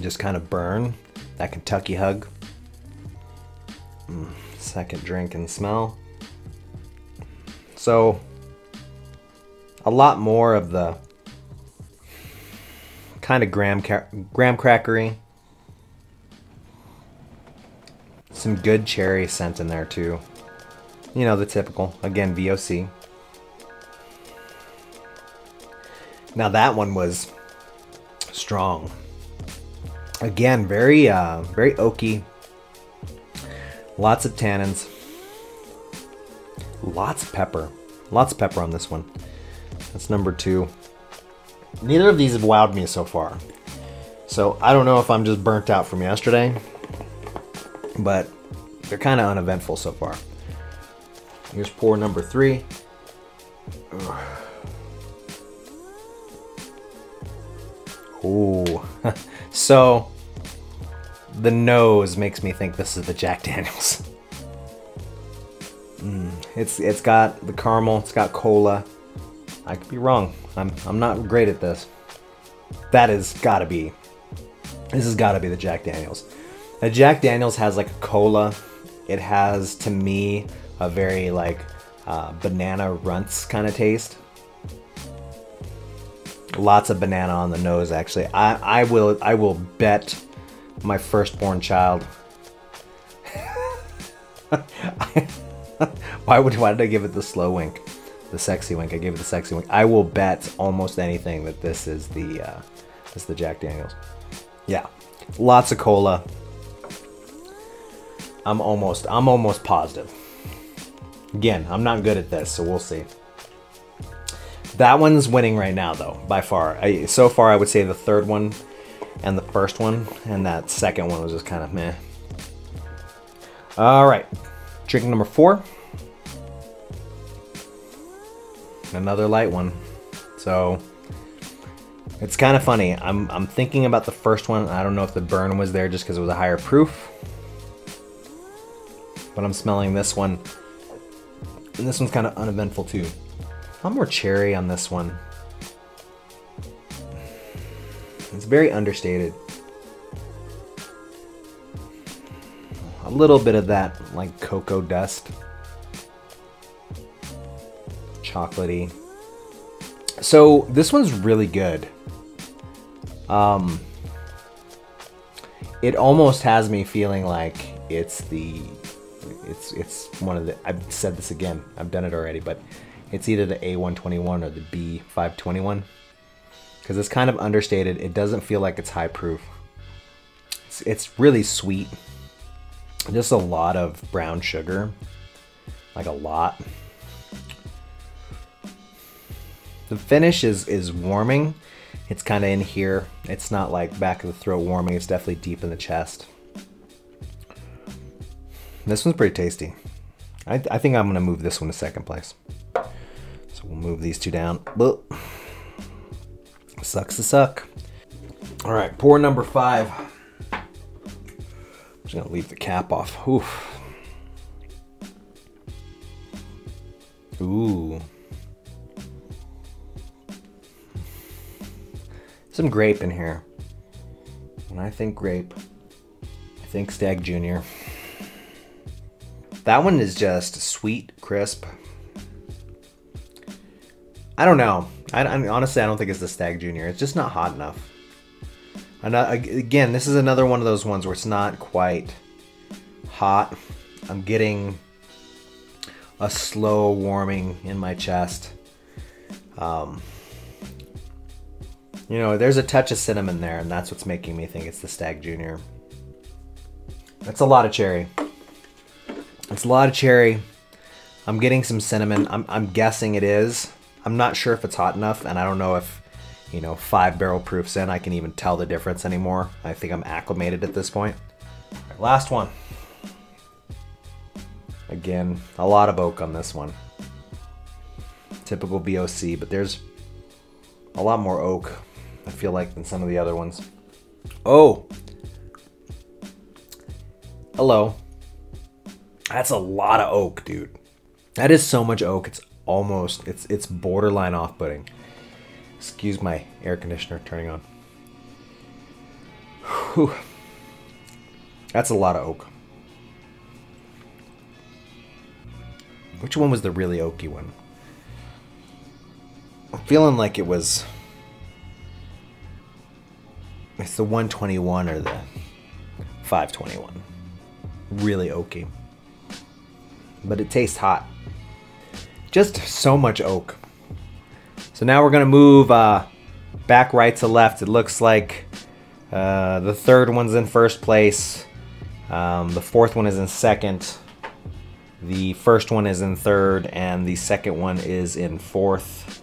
Speaker 1: just kind of burn. That Kentucky hug. Mm second drink and smell. So, a lot more of the kind of graham, graham crackery. Some good cherry scent in there too. You know, the typical. Again, VOC. Now that one was strong. Again, very, uh, very oaky, Lots of tannins. Lots of pepper. Lots of pepper on this one. That's number two. Neither of these have wowed me so far. So I don't know if I'm just burnt out from yesterday, but they're kind of uneventful so far. Here's pour number three. Ooh. [LAUGHS] so the nose makes me think this is the Jack [LAUGHS] Daniels. Mm, it's it's got the caramel, it's got cola. I could be wrong. I'm I'm not great at this. that is gotta be. This has gotta be the Jack Daniels. The Jack Daniels has like a cola. It has to me a very like uh, banana runts kind of taste. Lots of banana on the nose, actually. I, I will I will bet my firstborn child. [LAUGHS] why would why did I give it the slow wink, the sexy wink? I gave it the sexy wink. I will bet almost anything that this is the uh, this is the Jack Daniels. Yeah, lots of cola. I'm almost I'm almost positive. Again, I'm not good at this, so we'll see. That one's winning right now, though, by far. I, so far, I would say the third one and the first one, and that second one was just kind of meh. All right, drink number four. Another light one. So it's kind of funny. I'm, I'm thinking about the first one. I don't know if the burn was there just because it was a higher proof. But I'm smelling this one and this one's kind of uneventful too. A lot more cherry on this one. It's very understated. A little bit of that like cocoa dust. Chocolatey. So this one's really good. Um, it almost has me feeling like it's the it's it's one of the. I've said this again. I've done it already, but it's either the A121 or the B521 because it's kind of understated. It doesn't feel like it's high proof. It's, it's really sweet. Just a lot of brown sugar, like a lot. The finish is is warming. It's kind of in here. It's not like back of the throat warming. It's definitely deep in the chest. This one's pretty tasty. I, I think I'm to move this one to second place. So we'll move these two down. Sucks to suck. All right, pour number five. I'm just to leave the cap off. Oof. Ooh. Some grape in here. When I think grape, I think Stagg Junior. That one is just sweet, crisp. I don't know. I, I honestly I don't think it's the Stagg Junior. It's just not hot enough. Uh, again, this is another one of those ones where it's not quite hot. I'm getting a slow warming in my chest. Um, you know, there's a touch of cinnamon there, and that's what's making me think it's the Stagg Junior. That's a lot of cherry. It's a lot of cherry. I'm getting some cinnamon. I'm, I'm guessing it is. I'm not sure if it's hot enough, and I don't know if, you know, five barrel proofs in, I can even tell the difference anymore. I think I'm acclimated at this point. Right, last one. Again, a lot of oak on this one. Typical VOC, but there's a lot more oak, I feel like, than some of the other ones. Oh! Hello. That's a lot of oak, dude. That is so much oak. It's almost it's it's borderline off-putting. Excuse my air conditioner turning on. Whew. That's a lot of oak. Which one was the really oaky one? I'm feeling like it was. It's the 121 or the 521. Really oaky but it tastes hot. Just so much oak. So now we're gonna move uh, back right to left. It looks like uh, the third one's in first place. Um, the fourth one is in second. The first one is in third, and the second one is in fourth.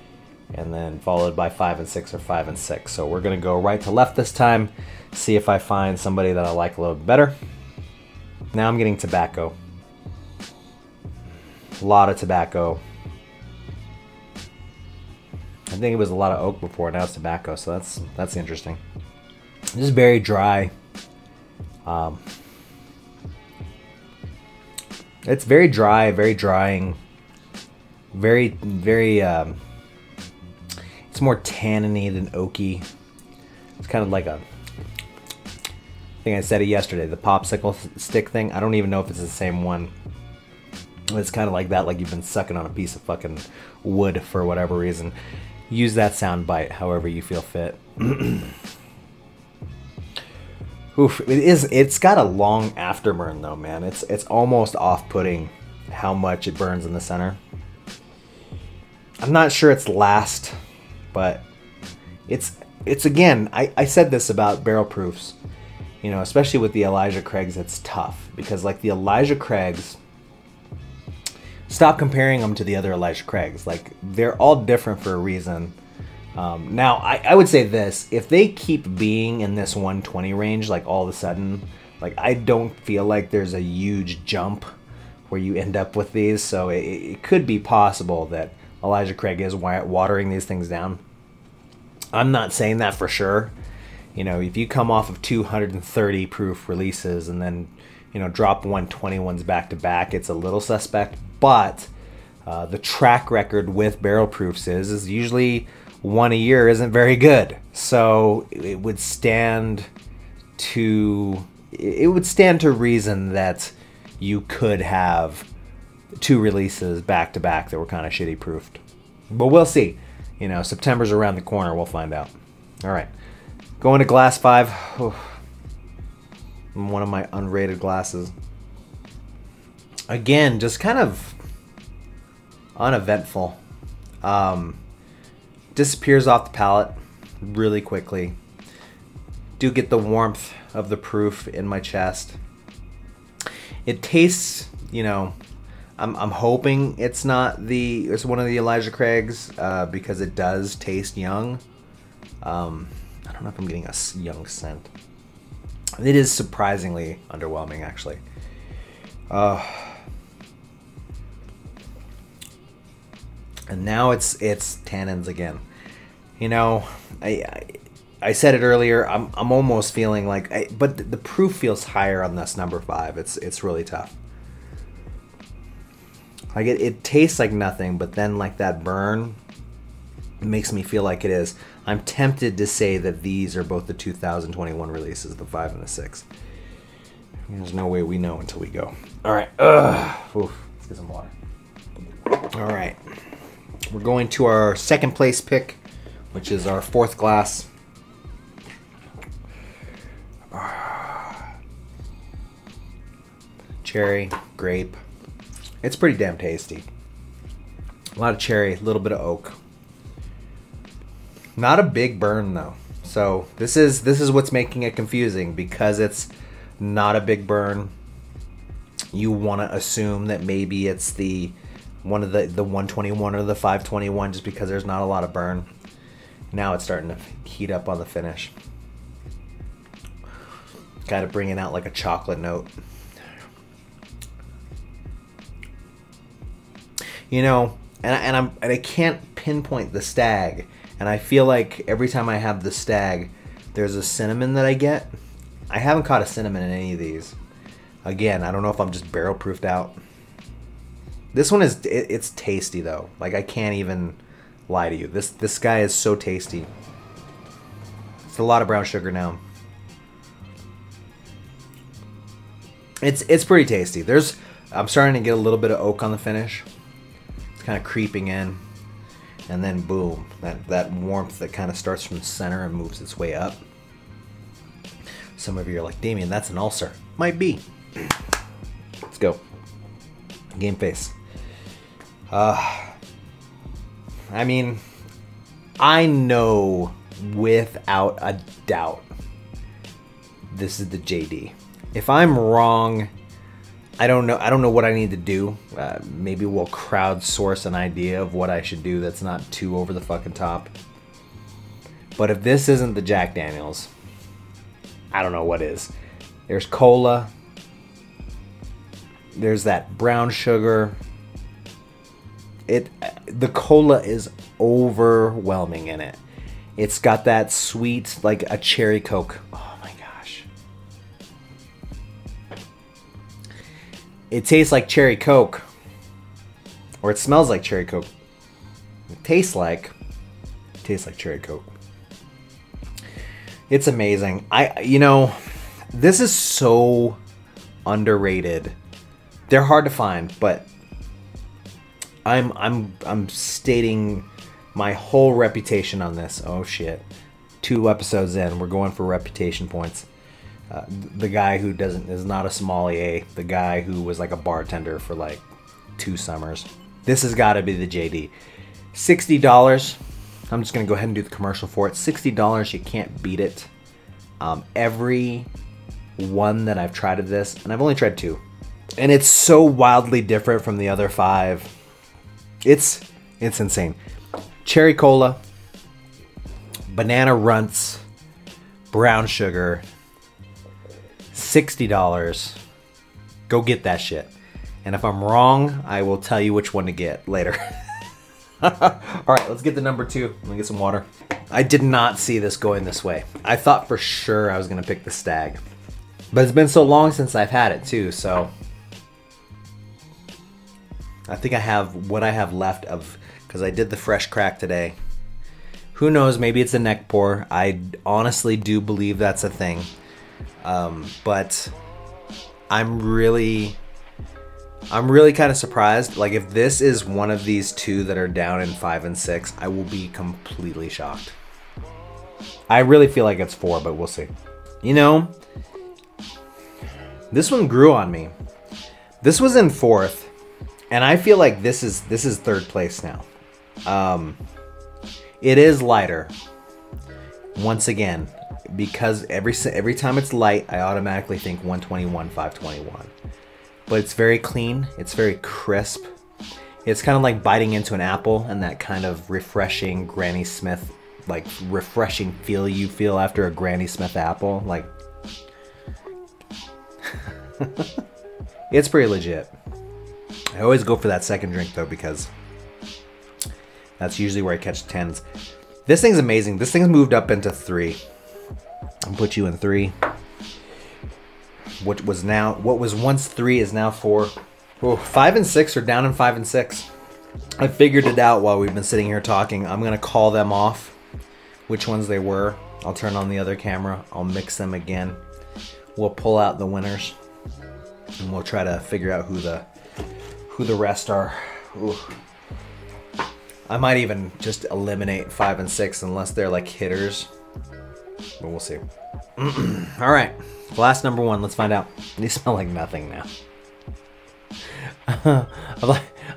Speaker 1: And then followed by five and six or five and six. So we're gonna go right to left this time, see if I find somebody that I like a little better. Now I'm getting tobacco. A lot of tobacco. I think it was a lot of oak before, now it's tobacco, so that's that's interesting. Just very dry. Um, it's very dry, very drying. Very, very. Um, it's more tanniny than oaky. It's kind of like a. I think I said it yesterday. The popsicle stick thing. I don't even know if it's the same one. It's kind of like that, like you've been sucking on a piece of fucking wood for whatever reason. Use that sound bite however you feel fit. [CLEARS THROAT] Oof, it is. It's got a long afterburn though, man. It's it's almost off-putting how much it burns in the center. I'm not sure it's last, but it's it's again. I I said this about barrel proofs, you know, especially with the Elijah Craigs. It's tough because like the Elijah Craigs. Stop comparing them to the other Elijah Craigs. Like they're all different for a reason um, now, I, I would say this: if they keep being in this 120 range, like all of a sudden, like I don't feel like there's a huge jump where you end up with these. So it, it could be possible that Elijah Craig is watering these things down. I'm not saying that for sure. You know, if you come off of 230 proof releases and then, you know, drop 120 ones back to back, it's a little suspect. But uh, the track record with barrel proofs is is usually one a year isn't very good. So it would stand to it would stand to reason that you could have two releases back to back that were kind of shitty proofed. But we'll see. You know, September's around the corner. We'll find out. All right. Going to glass five. One of my unrated glasses. Again, just kind of uneventful. Um, disappears off the palate really quickly. Do get the warmth of the proof in my chest. It tastes, you know, I'm, I'm hoping it's not the it's one of the Elijah Craigs uh, because it does taste young. Um, I don't know if I'm getting a young scent. It is surprisingly underwhelming, actually. Uh, and now it's it's tannins again. You know, I, I, I said it earlier. I'm I'm almost feeling like, I, but the, the proof feels higher on this number five. It's it's really tough. Like it, it tastes like nothing, but then like that burn makes me feel like it is. I'm tempted to say that these are both the 2021 releases, the five and the six. There's no way we know until we go. All right. Ugh. Oof. Let's get some water. All right. We're going to our second place pick, which is our fourth glass. Ah. Cherry, grape. It's pretty damn tasty. A lot of cherry, a little bit of oak. Not a big burn though. So this is this is what's making it confusing because it's not a big burn. You want to assume that maybe it's the one of the the 121 or the 521 just because there's not a lot of burn. Now it's starting to heat up on the finish. Kind of bringing out like a chocolate note. You know, and, and I'm and I can't pinpoint the Stagg, and I feel like every time I have the Stagg, there's a cinnamon that I get. I haven't caught a cinnamon in any of these. Again, I don't know if I'm just barrel proofed out. This one is it, it's tasty though. Like I can't even lie to you. This this guy is so tasty. It's a lot of brown sugar now. It's it's pretty tasty. There's I'm starting to get a little bit of oak on the finish. It's kind of creeping in. And then boom, that, that warmth that kind of starts from the center and moves its way up. Some of you are like, Damien, that's an ulcer. Might be. [CLEARS THROAT] Let's go. Game face. Uh, I mean, I know without a doubt this is the JD. If I'm wrong, I don't know. I don't know what I need to do. Uh, maybe we'll crowdsource an idea of what I should do that's not too over the fucking top. But if this isn't the Jack Daniels, I don't know what is. There's cola. There's that brown sugar it the cola is overwhelming in it. It's got that sweet like a cherry coke. Oh my gosh. It tastes like cherry coke. Or it smells like cherry coke. It tastes like it tastes like cherry coke. It's amazing. I you know, this is so underrated. They're hard to find, but I'm I'm I'm stating my whole reputation on this. Oh shit. Two episodes in, we're going for reputation points. Uh, the guy who doesn't is not a sommelier, the guy who was like a bartender for like two summers. This has got to be the JD. Sixty dollars. I'm just gonna go ahead and do the commercial for it. Sixty dollars, you can't beat it. Um, every one that I've tried of this, and I've only tried two, and it's so wildly different from the other five. It's it's insane. Cherry cola, banana runts, brown sugar, $60. Go get that shit. And if I'm wrong, I will tell you which one to get later. [LAUGHS] All right, let's get the number two. Let me get some water. I did not see this going this way. I thought for sure I was gonna pick the Stagg. But it's been so long since I've had it too, so I think I have what I have left of because I did the fresh crack today. Who knows? Maybe it's a neck pour. I honestly do believe that's a thing. Um, but I'm really, I'm really kind of surprised. Like if this is one of these two that are down in five and six, I will be completely shocked. I really feel like it's four, but we'll see. You know, this one grew on me. This was in fourth, and I feel like this is this is third place now. Um, it is lighter. Once again, because every every time it's light, I automatically think 121, 521. But it's very clean. It's very crisp. It's kind of like biting into an apple and that kind of refreshing Granny Smith, like refreshing feel you feel after a Granny Smith apple. Like, [LAUGHS] it's pretty legit. I always go for that second drink though because that's usually where I catch tens. This thing's amazing. This thing's moved up into three. I'll put you in three. What was now what was once three is now four. Oh, five and six are down in five and six. I figured it out while we've been sitting here talking. I'm gonna call them off, which ones they were. I'll turn on the other camera. I'll mix them again. We'll pull out the winners, and we'll try to figure out who the who the rest are. Ooh. I might even just eliminate five and six unless they're like hitters. But we'll see. [CLEARS THROAT] All right, last number one. Let's find out. [LAUGHS] These smell like nothing now. [LAUGHS]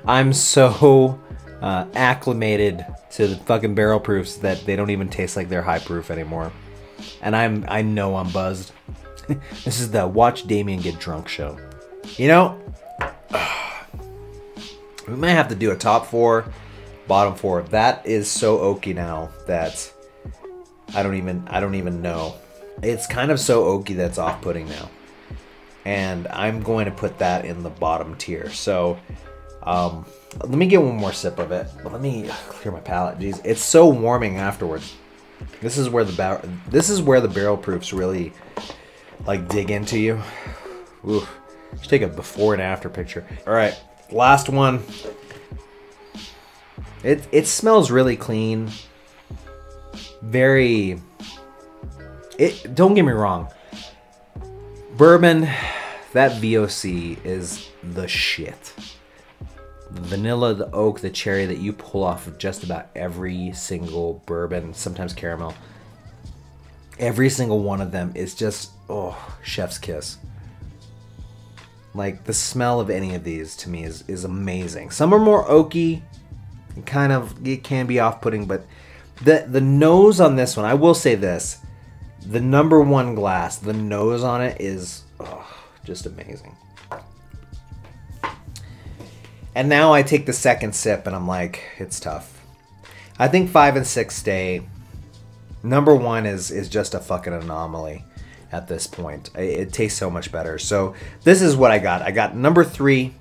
Speaker 1: I'm so uh, acclimated to the fucking barrel proofs that they don't even taste like they're high proof anymore. And I'm I know I'm buzzed. [LAUGHS] this is the watch Damien get drunk show. You know, we might have to do a top four, bottom four. That is so oaky now that I don't even I don't even know. It's kind of so oaky that's off-putting now. And I'm going to put that in the bottom tier. So um, let me get one more sip of it. Let me clear my palate. Jeez, it's so warming afterwards. This is where the bar- this is where the barrel proofs really like dig into you. Ooh. Let's take a before and after picture. All right, last one. It it smells really clean. Very it don't get me wrong. Bourbon that voc is the shit. The vanilla the oak the cherry that you pull off of just about every single bourbon sometimes caramel. Every single one of them is just oh chef's kiss like the smell of any of these to me is is amazing some are more oaky kind of it can be off-putting but the the nose on this one, I will say this. The number one glass, the nose on it is oh, just amazing. And now I take the second sip and I'm like, it's tough. I think five and six stay. Number one is is just a fucking anomaly at this point. It, tastes so much better. So this is what I got. I got number three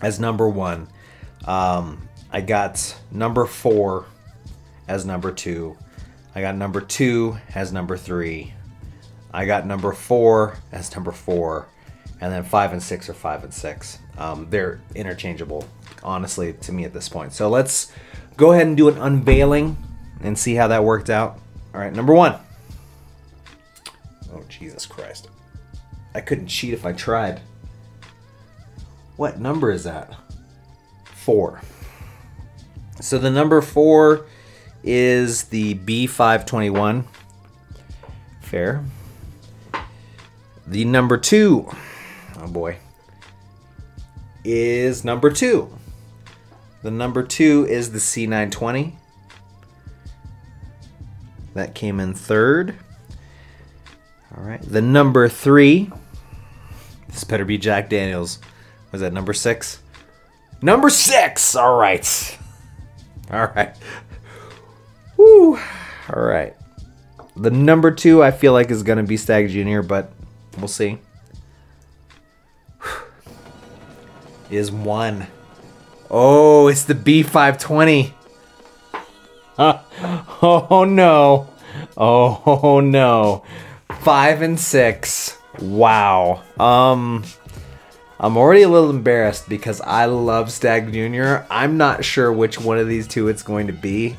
Speaker 1: as number one. Um, I got number four as number two. I got number two as number three. I got number four as number four. And then five and six are five and six. Um, they're interchangeable, honestly, to me at this point. So let's go ahead and do an unveiling and see how that worked out. All right, number one. Oh, Jesus Christ. I couldn't cheat if I tried. What number is that? Four. So the number four is the B521. Fair. The number two, oh boy, is number two. The number two is the C920. That came in third. All right. The number three. This better be Jack Daniels. Was that number six? Number six. All right. All right. Woo. All right. The number two I feel like is going to be Stagg Jr., but we'll see. Is one. Oh, it's the B520. [LAUGHS] oh no. Oh [LAUGHS] no. Five and six. Wow. Um I'm already a little embarrassed because I love Stagg Jr. I'm not sure which one of these two it's going to be.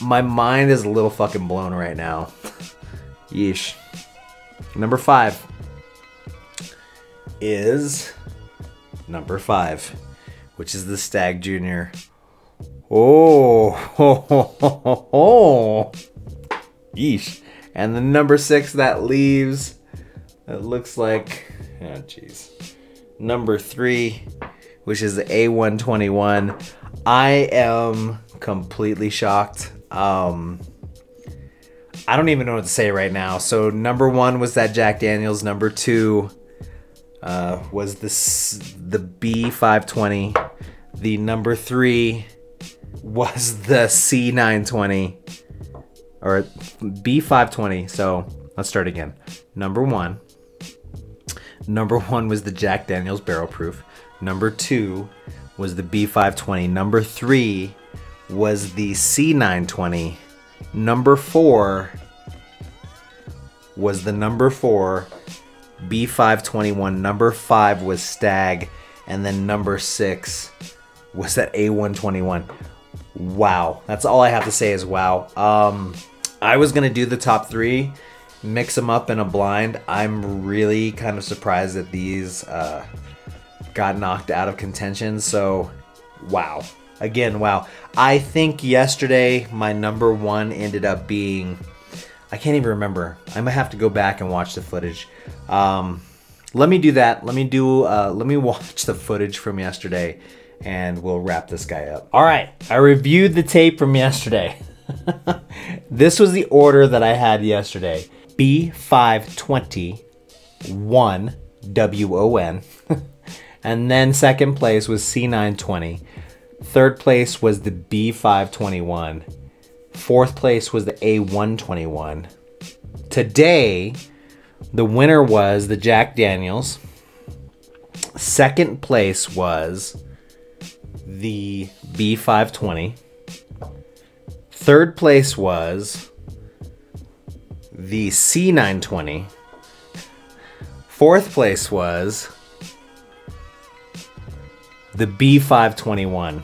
Speaker 1: My mind is a little fucking blown right now. [LAUGHS] Yeesh. Number five is number five, which is the Stagg Jr. Oh, [LAUGHS] ho, ho, ho, ho, yeesh. And the number six that leaves, it looks like, oh jeez. Number three, which is the A121. I am completely shocked. Um, I don't even know what to say right now. So number one was that Jack Daniels. Number two uh, was this the B520. The number three was the C920 or B520. So let's start again. Number one. Number one was the Jack Daniels Barrel Proof. Number two was the B520. Number three was the C920. Number four was the number four B521. Number five was Stagg. And then number six was that A121. Wow. That's all I have to say is wow. Um, I was going to do the top three, mix them up in a blind. I'm really kind of surprised that these uh, got knocked out of contention. So, wow. Again, wow. I think yesterday my number one ended up being. I can't even remember. I might have to go back and watch the footage. Um, let me do that. Let me do. Uh, let me [LAUGHS] watch the footage from yesterday, and we'll wrap this guy up. All right. I reviewed the tape from yesterday. [LAUGHS] [LAUGHS] this was the order that I had yesterday. B520 1 WON. [LAUGHS] and then second place was C920. Third place was the B521. Fourth place was the A121. Today, the winner was the Jack Daniels. Second place was the B520. Third place was the C920. Fourth place was the B521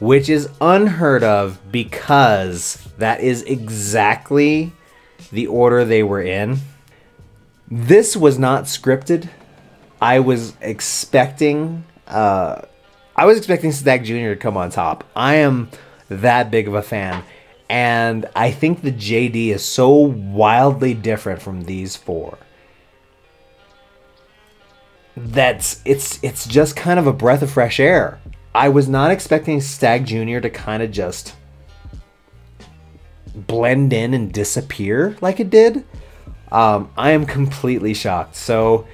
Speaker 1: which is unheard of because that is exactly the order they were in. This was not scripted. I was expecting uh, I was expecting Stagg Jr. to come on top. I am that big of a fan. And I think the JD is so wildly different from these four. That's it's it's just kind of a breath of fresh air. I was not expecting Stagg Jr. to kind of just blend in and disappear like it did. Um, I am completely shocked. So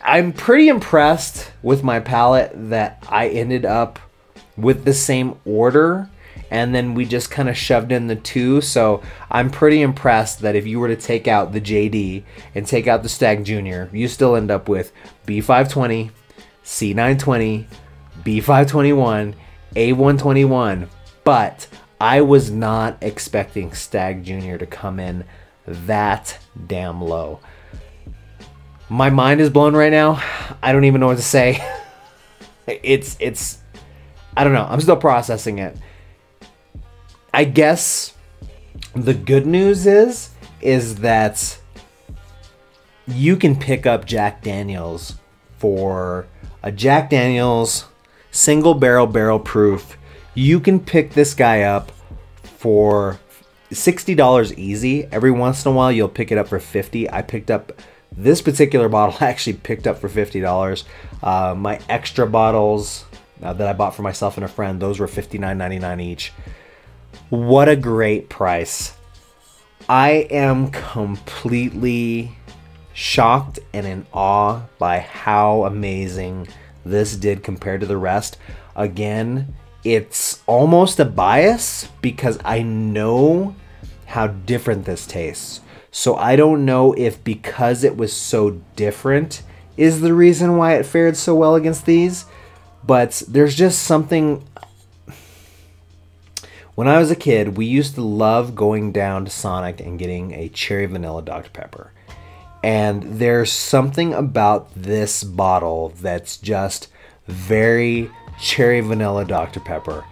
Speaker 1: I'm pretty impressed with my palate that I ended up with the same order and then we just kind of shoved in the two. So I'm pretty impressed that if you were to take out the JD and take out the Stagg Jr., you still end up with B520, C920, B521, A121, but I was not expecting Stagg Jr. to come in that damn low. My mind is blown right now. I don't even know what to say. [LAUGHS] it's it's I don't know. I'm still processing it. I guess The good news is is that you can pick up Jack Daniels for a Jack Daniels single barrel barrel proof. You can pick this guy up for $60 easy. Every once in a while you'll pick it up for 50. I picked up this particular bottle [LAUGHS] I actually picked up for $50. Uh, my extra bottles uh, that I bought for myself and a friend, those were $59.99 each. What a great price. I am completely shocked and in awe by how amazing this did compared to the rest. Again, it's almost a bias because I know how different this tastes. So I don't know if because it was so different is the reason why it fared so well against these, but there's just something when I was a kid, we used to love going down to Sonic and getting a cherry vanilla Dr. Pepper. And there's something about this bottle that's just very cherry vanilla Dr. Pepper.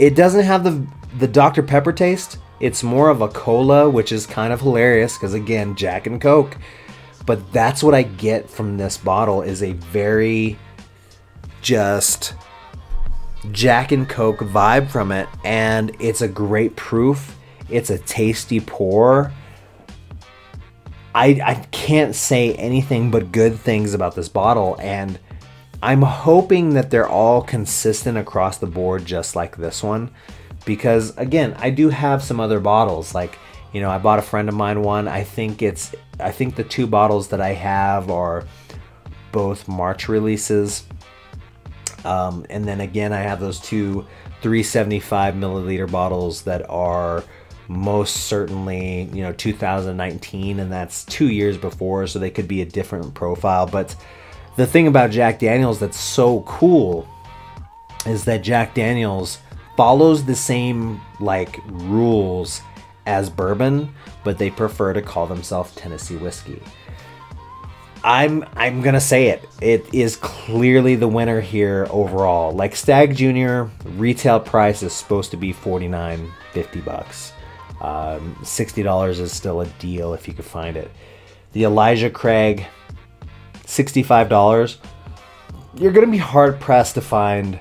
Speaker 1: It doesn't have the the Dr. Pepper taste. It's more of a cola, which is kind of hilarious because again, Jack and Coke. But that's what I get from this bottle is a very just Jack and Coke vibe from it and it's a great proof. It's a tasty pour I, I can't say anything but good things about this bottle, and I'm hoping that they're all consistent across the board, just like this one. Because again, I do have some other bottles. Like, you know, I bought a friend of mine one. I think it's, I think the two bottles that I have are both March releases. Um, and then again, I have those two 375 milliliter bottles that are most certainly you know 2019 and that's two years before so they could be a different profile but the thing about jack daniels that's so cool is that jack daniels follows the same like rules as bourbon but they prefer to call themselves tennessee whiskey i'm i'm gonna say it it is clearly the winner here overall like Stagg junior retail price is supposed to be 49 50 bucks um, $60 is still a deal if you could find it. The Elijah Craig, $65. You're to be hard pressed to find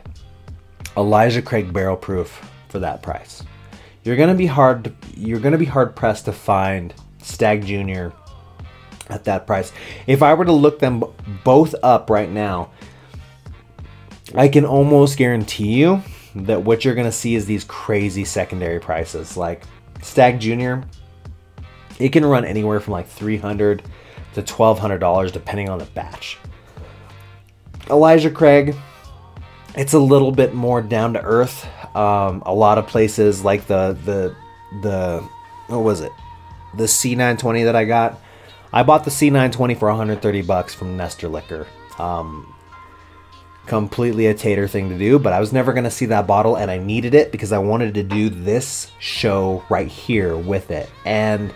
Speaker 1: Elijah Craig barrel proof for that price. You're going to be hard to, you're to be hard pressed to find Stagg Junior at that price. If I were to look them both up right now, I can almost guarantee you that what you're going to see is these crazy secondary prices like Stagg Junior, it can run anywhere from like 300 to $1,200 depending on the batch. Elijah Craig, it's a little bit more down to earth. Um, a lot of places like the the the what was it? The C920 that I got. I bought the C920 for 130 bucks from Nestor Liquor. Um, completely a tater thing to do, but I was never to see that bottle and I needed it because I wanted to do this show right here with it. And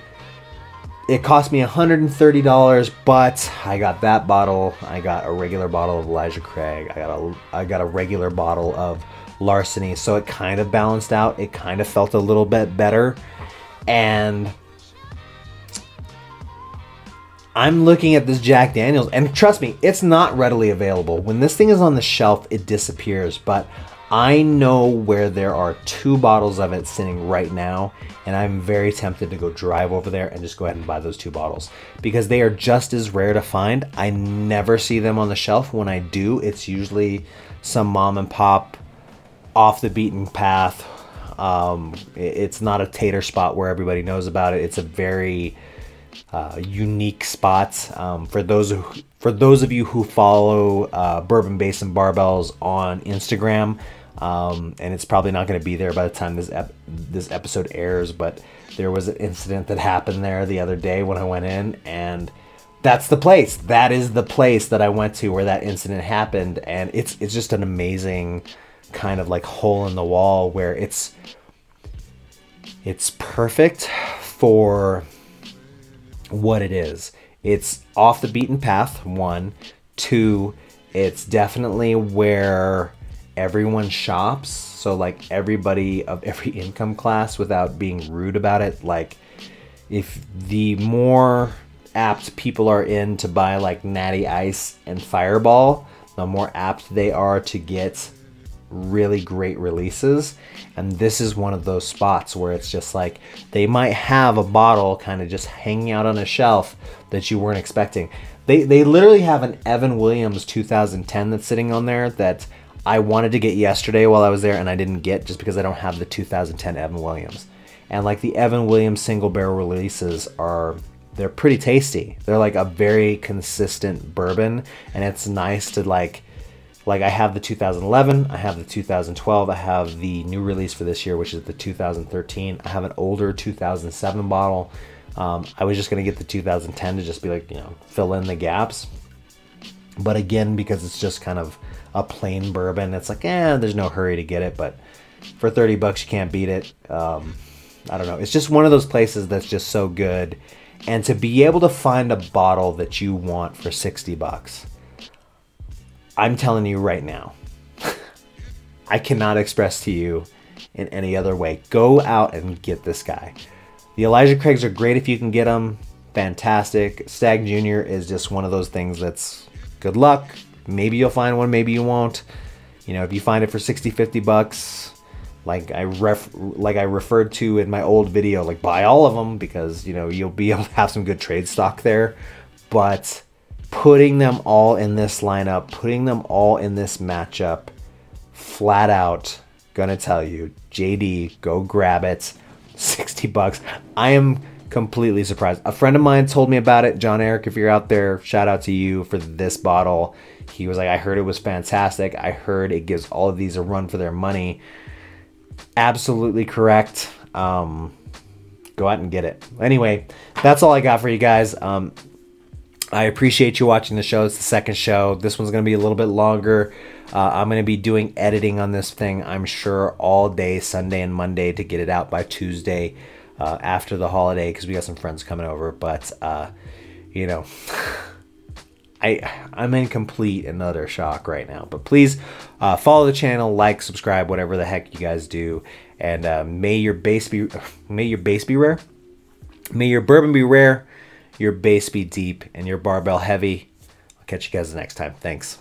Speaker 1: it cost me $130, but I got that bottle. I got a regular bottle of Elijah Craig. I got a I got a regular bottle of Larceny. So it kind of balanced out. It kind of felt a little bit better. And I'm looking at this Jack Daniels, and trust me, it's not readily available. When this thing is on the shelf, it disappears, but I know where there are two bottles of it sitting right now, and I'm very tempted to go drive over there and just go ahead and buy those two bottles because they are just as rare to find. I never see them on the shelf. When I do, it's usually some mom and pop off the beaten path. Um, it's not a tater spot where everybody knows about it. It's a very uh, unique spots. Um, for those who, for those of you who follow uh, Bourbon Bass and Barbells on Instagram, um, and it's probably not going to be there by the time this ep- this episode airs, but there was an incident that happened there the other day when I went in, and that's the place. That is the place that I went to where that incident happened, and it's it's just an amazing kind of like hole in the wall where it's it's perfect for what it is. It's off the beaten path, one. Two, it's definitely where everyone shops. So like everybody of every [LAUGHS] income class without being rude about it. Like if the more apt people are in to buy like Natty Ice and Fireball, the more apt they are to get really great releases. And this is one of those spots where it's just like they might have a bottle kind of just hanging out on a shelf that you weren't expecting. They, they literally have an Evan Williams 2010 that's sitting on there that I wanted to get yesterday while I was there and I didn't get just because I don't have the 2010 Evan Williams. And like the Evan Williams single barrel releases are they're pretty tasty. They're like a very consistent bourbon and it's nice to like like I have the 2011, I have the 2012, I have the new release for this year which is the 2013. I have an older 2007 bottle. Um, I was just gonna get the 2010 to just be like, you know, fill in the gaps. But again, because it's just kind of a plain bourbon, it's like, eh, there's no hurry to get it. But for 30 bucks, you can't beat it. Um, I don't know. It's just one of those places that's just so good. And to be able to find a bottle that you want for 60 bucks, I'm telling you right now, [LAUGHS] I cannot express to you in any other way. Go out and get this guy. The Elijah Craigs are great if you can get them. Fantastic. Stagg Jr. is just one of those things that's good luck. Maybe you'll find one, maybe you won't. You know, if you find it for 60, 50 bucks, like I ref like I referred to in my old video, like buy all of them because, you know, you'll be able to have some good trade stock there. But putting them all in this lineup, putting them all in this matchup, flat out gonna tell you, JD, go grab it. 60 bucks. I am completely surprised. A friend of mine told me about it. John Eric, if you're out there, shout out to you for this bottle. He was like, I heard it was fantastic. I heard it gives all of these a run for their money. Absolutely correct. Um, go out and get it. Anyway, that's all I got for you guys. Um, I appreciate you watching the show. It's the second show. This one's going to be a little bit longer. Uh, I'm going to be doing editing on this thing, I'm sure, all day, Sunday and Monday, to get it out by Tuesday uh, after the holiday because we got some friends coming over. But, uh, you know, [LAUGHS] I, I'm in complete and utter shock right now. But please uh, follow the channel, like, subscribe, whatever the heck you guys do. And uh, may your bass be [LAUGHS] may your bass be rare. May your bourbon be rare, your bass be deep, and your barbell heavy. I'll catch you guys next time. Thanks.